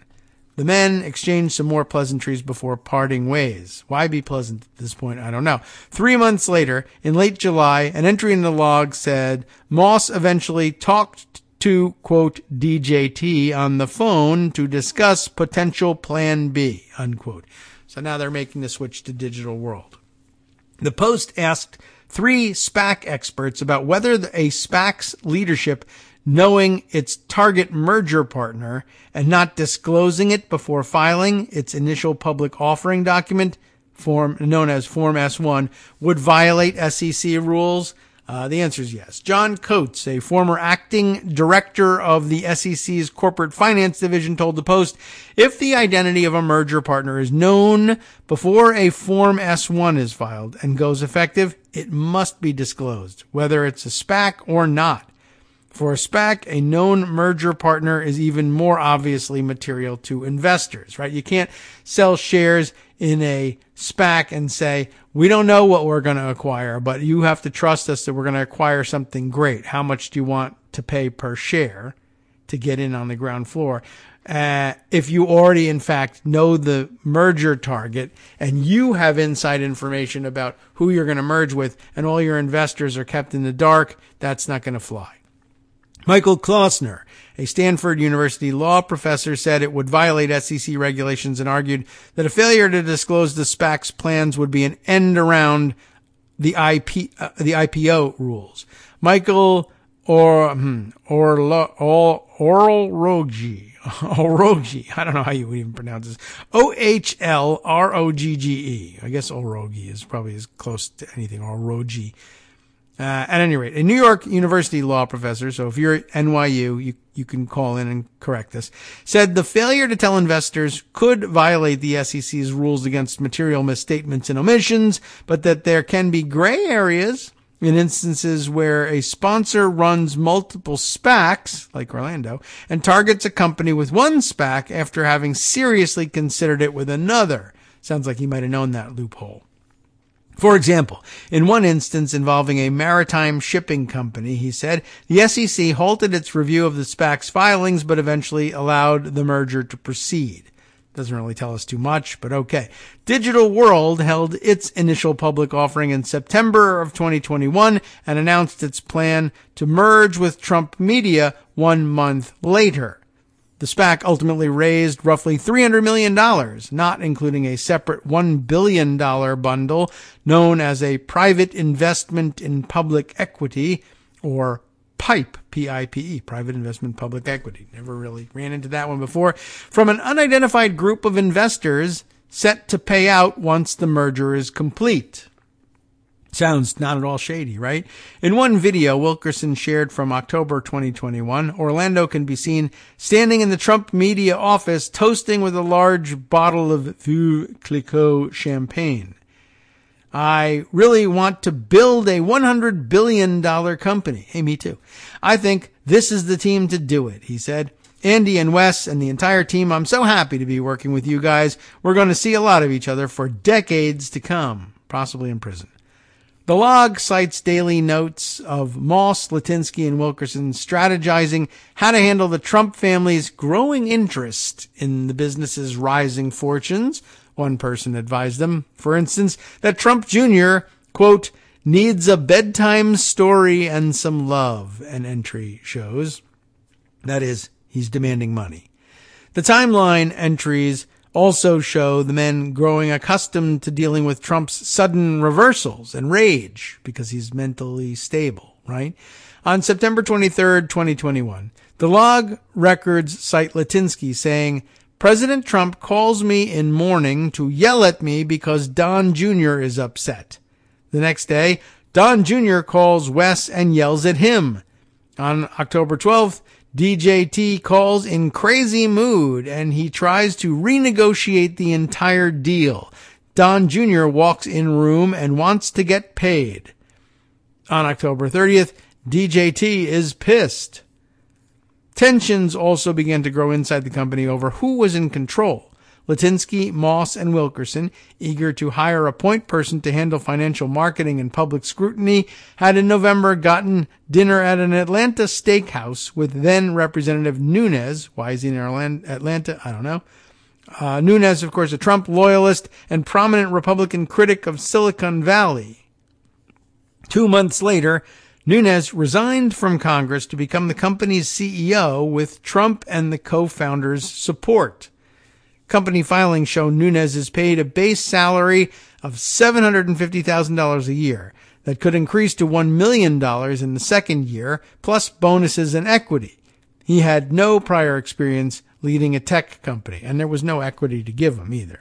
The men exchanged some more pleasantries before parting ways. Why be pleasant at this point? I don't know. Three months later, in late July, an entry in the log said Moss eventually talked to, quote, DJT on the phone to discuss potential plan B, unquote. So now they're making the switch to digital world. The Post asked three SPAC experts about whether a SPAC's leadership knowing its target merger partner and not disclosing it before filing its initial public offering document, form known as Form S1, would violate SEC rules? Uh, the answer is yes. John Coates, a former acting director of the SEC's corporate finance division, told the Post, if the identity of a merger partner is known before a Form S1 is filed and goes effective, it must be disclosed, whether it's a SPAC or not. For a SPAC, a known merger partner is even more obviously material to investors, right? You can't sell shares in a SPAC and say, we don't know what we're going to acquire, but you have to trust us that we're going to acquire something great. How much do you want to pay per share to get in on the ground floor? Uh, if you already, in fact, know the merger target and you have inside information about who you're going to merge with and all your investors are kept in the dark, that's not going to fly. Michael Klausner, a Stanford University law professor, said it would violate SEC regulations and argued that a failure to disclose the SPAC's plans would be an end around the IP, uh, the IPO rules. Michael or hmm, or or Orolrogi, Orogi. I don't know how you would even pronounce this. O H L R O G G E. I guess Orogi is probably as close to anything. Orogi uh, at any rate, a New York University law professor, so if you're at NYU, you, you can call in and correct this, said the failure to tell investors could violate the SEC's rules against material misstatements and omissions, but that there can be gray areas in instances where a sponsor runs multiple SPACs, like Orlando, and targets a company with one SPAC after having seriously considered it with another. Sounds like he might have known that loophole. For example, in one instance involving a maritime shipping company, he said, the SEC halted its review of the SPAC's filings, but eventually allowed the merger to proceed. Doesn't really tell us too much, but okay. Digital World held its initial public offering in September of 2021 and announced its plan to merge with Trump Media one month later. The SPAC ultimately raised roughly $300 million, not including a separate $1 billion bundle known as a Private Investment in Public Equity, or PIPE, P-I-P-E, Private Investment Public Equity. Never really ran into that one before. From an unidentified group of investors set to pay out once the merger is complete. Sounds not at all shady, right? In one video Wilkerson shared from October 2021, Orlando can be seen standing in the Trump media office toasting with a large bottle of Veuve Clicquot champagne. I really want to build a $100 billion company. Hey, me too. I think this is the team to do it, he said. Andy and Wes and the entire team, I'm so happy to be working with you guys. We're going to see a lot of each other for decades to come possibly in prison. The log cites daily notes of Moss, Litinsky, and Wilkerson strategizing how to handle the Trump family's growing interest in the business's rising fortunes. One person advised them, for instance, that Trump Jr., quote, needs a bedtime story and some love, an entry shows. That is, he's demanding money. The timeline entries also show the men growing accustomed to dealing with Trump's sudden reversals and rage because he's mentally stable, right? On September 23rd, 2021, the log records cite Litinsky saying, President Trump calls me in mourning to yell at me because Don Jr. is upset. The next day, Don Jr. calls Wes and yells at him. On October 12th, DJT calls in crazy mood and he tries to renegotiate the entire deal. Don Jr. walks in room and wants to get paid. On October 30th, DJT is pissed. Tensions also began to grow inside the company over who was in control. Litinsky, Moss, and Wilkerson, eager to hire a point person to handle financial marketing and public scrutiny, had in November gotten dinner at an Atlanta steakhouse with then Representative Nunes. Why is he in Atlanta? I don't know. Uh, Nunes, of course, a Trump loyalist and prominent Republican critic of Silicon Valley. Two months later, Nunes resigned from Congress to become the company's CEO with Trump and the co-founders' support. Company filings show Nunes is paid a base salary of $750,000 a year that could increase to $1 million in the second year, plus bonuses and equity. He had no prior experience leading a tech company, and there was no equity to give him either.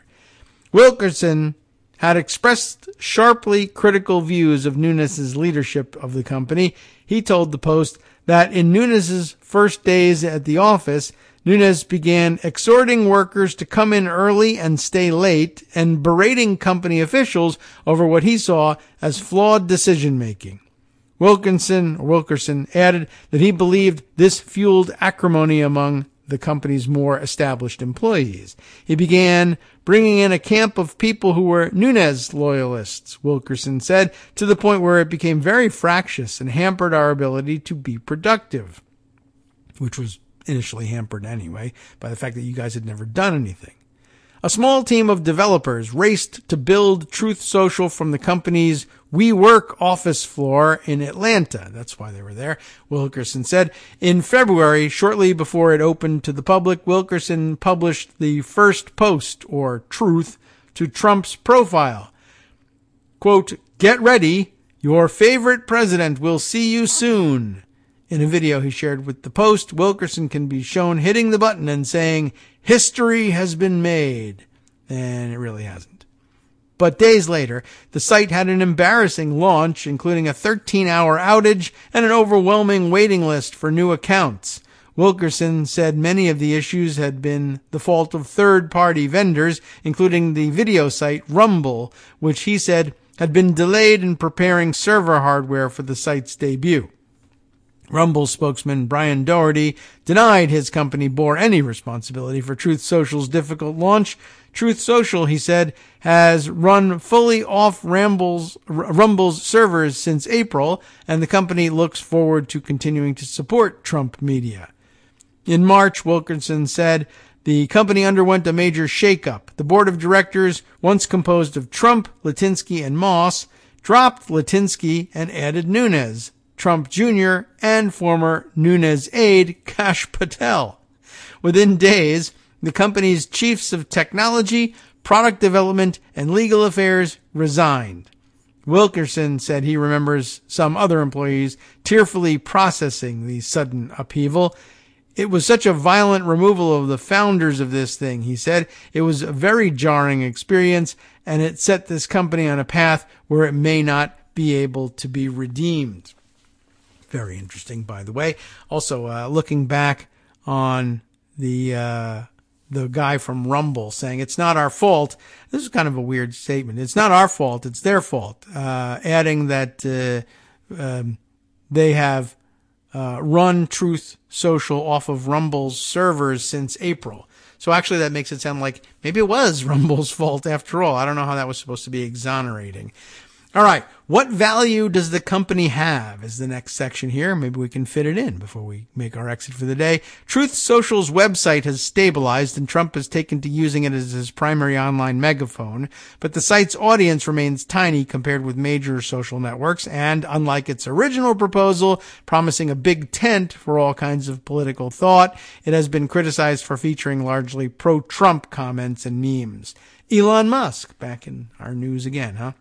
Wilkerson had expressed sharply critical views of Nunes's leadership of the company. He told the Post that in Nunes's first days at the office, Nunes began exhorting workers to come in early and stay late and berating company officials over what he saw as flawed decision making. Wilkinson Wilkerson added that he believed this fueled acrimony among the company's more established employees. He began bringing in a camp of people who were Nunes loyalists, Wilkerson said, to the point where it became very fractious and hampered our ability to be productive, which was initially hampered anyway by the fact that you guys had never done anything. A small team of developers raced to build Truth Social from the company's WeWork office floor in Atlanta. That's why they were there. Wilkerson said in February, shortly before it opened to the public, Wilkerson published the first post or truth to Trump's profile. Quote, get ready. Your favorite president will see you soon. In a video he shared with the Post, Wilkerson can be shown hitting the button and saying, History has been made. And it really hasn't. But days later, the site had an embarrassing launch, including a 13 hour outage and an overwhelming waiting list for new accounts. Wilkerson said many of the issues had been the fault of third party vendors, including the video site Rumble, which he said had been delayed in preparing server hardware for the site's debut. Rumble spokesman Brian Doherty denied his company bore any responsibility for Truth Social's difficult launch. Truth Social, he said, has run fully off Rumble's, Rumble's servers since April, and the company looks forward to continuing to support Trump media. In March, Wilkinson said the company underwent a major shakeup. The board of directors, once composed of Trump, Litinsky, and Moss, dropped Litinsky and added Nunes. Trump Jr., and former Nunes aide Kash Patel. Within days, the company's chiefs of technology, product development, and legal affairs resigned. Wilkerson said he remembers some other employees tearfully processing the sudden upheaval. It was such a violent removal of the founders of this thing, he said. It was a very jarring experience, and it set this company on a path where it may not be able to be redeemed. Very interesting, by the way. Also, uh, looking back on the uh, the guy from Rumble saying it's not our fault. This is kind of a weird statement. It's not our fault. It's their fault. Uh, adding that uh, um, they have uh, run Truth Social off of Rumble's servers since April. So actually, that makes it sound like maybe it was Rumble's fault after all. I don't know how that was supposed to be exonerating. All right. What value does the company have is the next section here. Maybe we can fit it in before we make our exit for the day. Truth Social's website has stabilized and Trump has taken to using it as his primary online megaphone, but the site's audience remains tiny compared with major social networks and unlike its original proposal promising a big tent for all kinds of political thought, it has been criticized for featuring largely pro-Trump comments and memes. Elon Musk back in our news again, huh?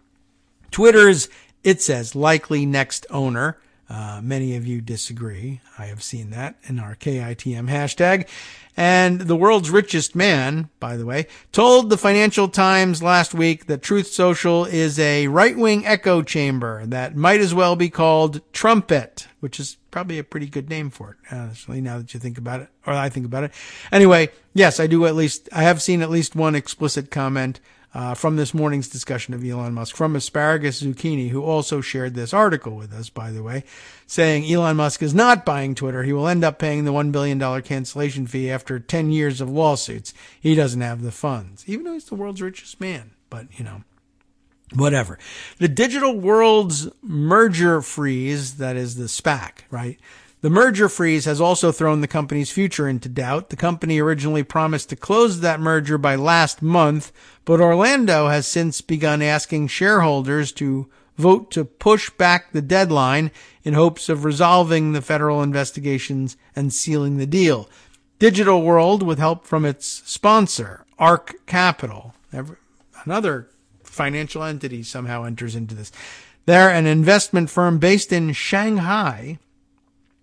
Twitter's, it says, likely next owner. Uh, many of you disagree. I have seen that in our KITM hashtag. And the world's richest man, by the way, told the Financial Times last week that Truth Social is a right-wing echo chamber that might as well be called Trumpet, which is probably a pretty good name for it, honestly, now that you think about it, or I think about it. Anyway, yes, I do at least, I have seen at least one explicit comment uh, from this morning's discussion of Elon Musk from Asparagus Zucchini, who also shared this article with us, by the way, saying Elon Musk is not buying Twitter. He will end up paying the $1 billion cancellation fee after 10 years of lawsuits. He doesn't have the funds, even though he's the world's richest man. But, you know, whatever. The digital world's merger freeze, that is the SPAC, right? The merger freeze has also thrown the company's future into doubt. The company originally promised to close that merger by last month, but Orlando has since begun asking shareholders to vote to push back the deadline in hopes of resolving the federal investigations and sealing the deal. Digital World, with help from its sponsor, ARC Capital, another financial entity somehow enters into this. They're an investment firm based in Shanghai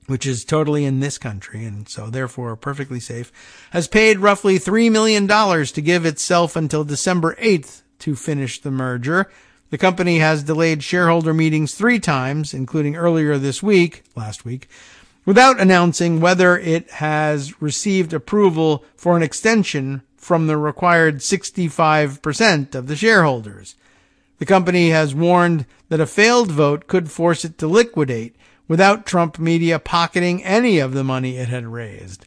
which is totally in this country and so therefore perfectly safe, has paid roughly $3 million to give itself until December 8th to finish the merger. The company has delayed shareholder meetings three times, including earlier this week, last week, without announcing whether it has received approval for an extension from the required 65% of the shareholders. The company has warned that a failed vote could force it to liquidate without Trump media pocketing any of the money it had raised.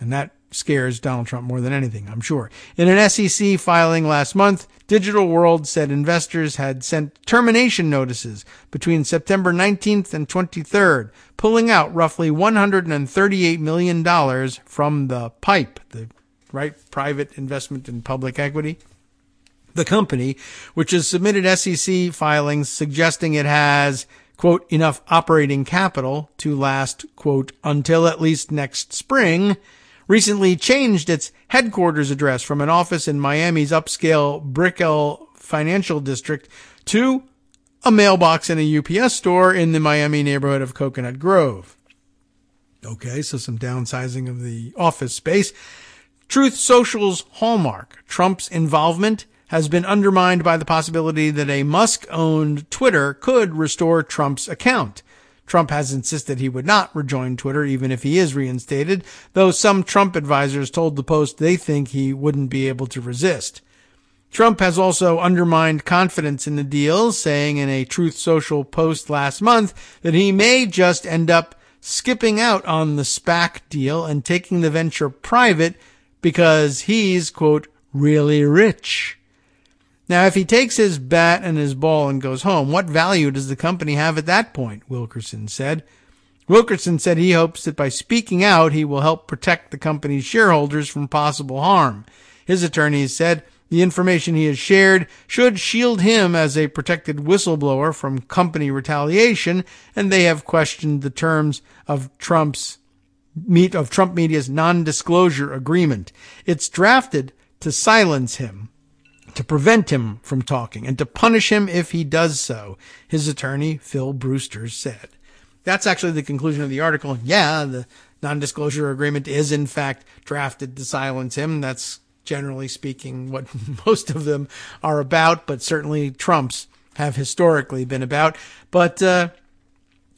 And that scares Donald Trump more than anything, I'm sure. In an SEC filing last month, Digital World said investors had sent termination notices between September 19th and 23rd, pulling out roughly $138 million from the PIPE, the right private investment in public equity. The company, which has submitted SEC filings suggesting it has quote, enough operating capital to last, quote, until at least next spring, recently changed its headquarters address from an office in Miami's upscale Brickell financial district to a mailbox in a UPS store in the Miami neighborhood of Coconut Grove. Okay, so some downsizing of the office space. Truth Social's hallmark, Trump's involvement has been undermined by the possibility that a Musk owned Twitter could restore Trump's account. Trump has insisted he would not rejoin Twitter even if he is reinstated, though some Trump advisors told the Post they think he wouldn't be able to resist. Trump has also undermined confidence in the deal, saying in a Truth Social post last month that he may just end up skipping out on the SPAC deal and taking the venture private because he's, quote, really rich. Now, if he takes his bat and his ball and goes home, what value does the company have at that point? Wilkerson said. Wilkerson said he hopes that by speaking out, he will help protect the company's shareholders from possible harm. His attorneys said the information he has shared should shield him as a protected whistleblower from company retaliation, and they have questioned the terms of Trump's meet of Trump media's non-disclosure agreement. It's drafted to silence him to prevent him from talking and to punish him if he does so, his attorney, Phil Brewster, said. That's actually the conclusion of the article. Yeah, the non-disclosure agreement is in fact drafted to silence him. That's generally speaking what most of them are about, but certainly Trump's have historically been about. But, uh,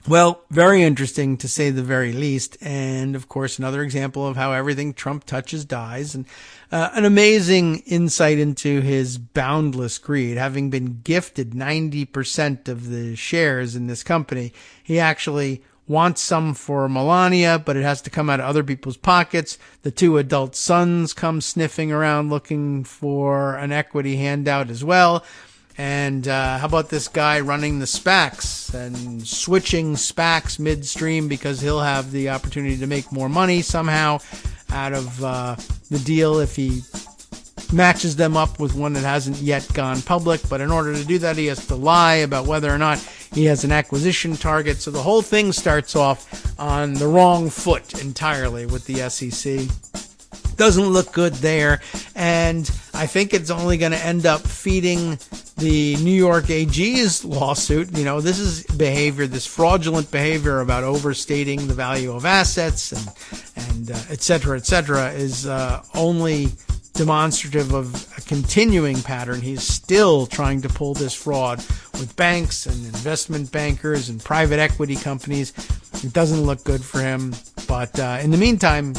well, very interesting to say the very least. And of course, another example of how everything Trump touches dies and uh, an amazing insight into his boundless greed. Having been gifted 90% of the shares in this company, he actually wants some for Melania, but it has to come out of other people's pockets. The two adult sons come sniffing around looking for an equity handout as well. And uh, how about this guy running the SPACs and switching SPACs midstream because he'll have the opportunity to make more money somehow out of uh, the deal if he matches them up with one that hasn't yet gone public. But in order to do that, he has to lie about whether or not he has an acquisition target. So the whole thing starts off on the wrong foot entirely with the SEC. Doesn't look good there. And I think it's only going to end up feeding the New York AG's lawsuit. You know, this is behavior, this fraudulent behavior about overstating the value of assets and, and uh, et cetera, et cetera, is uh, only demonstrative of a continuing pattern. He's still trying to pull this fraud with banks and investment bankers and private equity companies. It doesn't look good for him. But uh, in the meantime,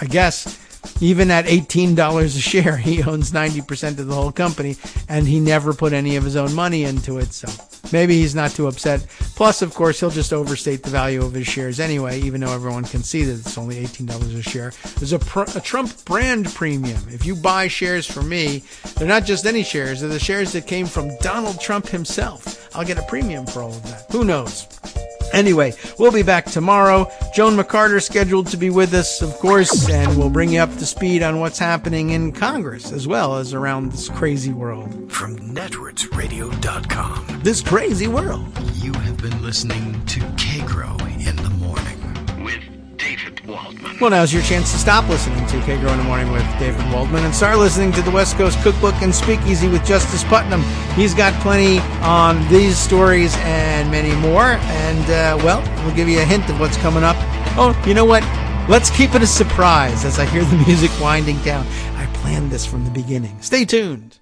I guess even at $18 a share, he owns 90% of the whole company and he never put any of his own money into it. So maybe he's not too upset. Plus, of course, he'll just overstate the value of his shares anyway, even though everyone can see that it's only $18 a share. There's a, pr- a Trump brand premium. If you buy shares from me, they're not just any shares, they're the shares that came from Donald Trump himself. I'll get a premium for all of that. Who knows? Anyway, we'll be back tomorrow. Joan McCarter scheduled to be with us, of course, and we'll bring you up to speed on what's happening in Congress as well as around this crazy world. From netrootsradio.com, This crazy world. you have been listening to Kagro in the morning with David Waldman. Well, now's your chance to stop listening to K in the Morning with David Waldman and start listening to the West Coast Cookbook and Speakeasy with Justice Putnam. He's got plenty on these stories and many more. And, uh, well, we'll give you a hint of what's coming up. Oh, you know what? Let's keep it a surprise as I hear the music winding down. I planned this from the beginning. Stay tuned.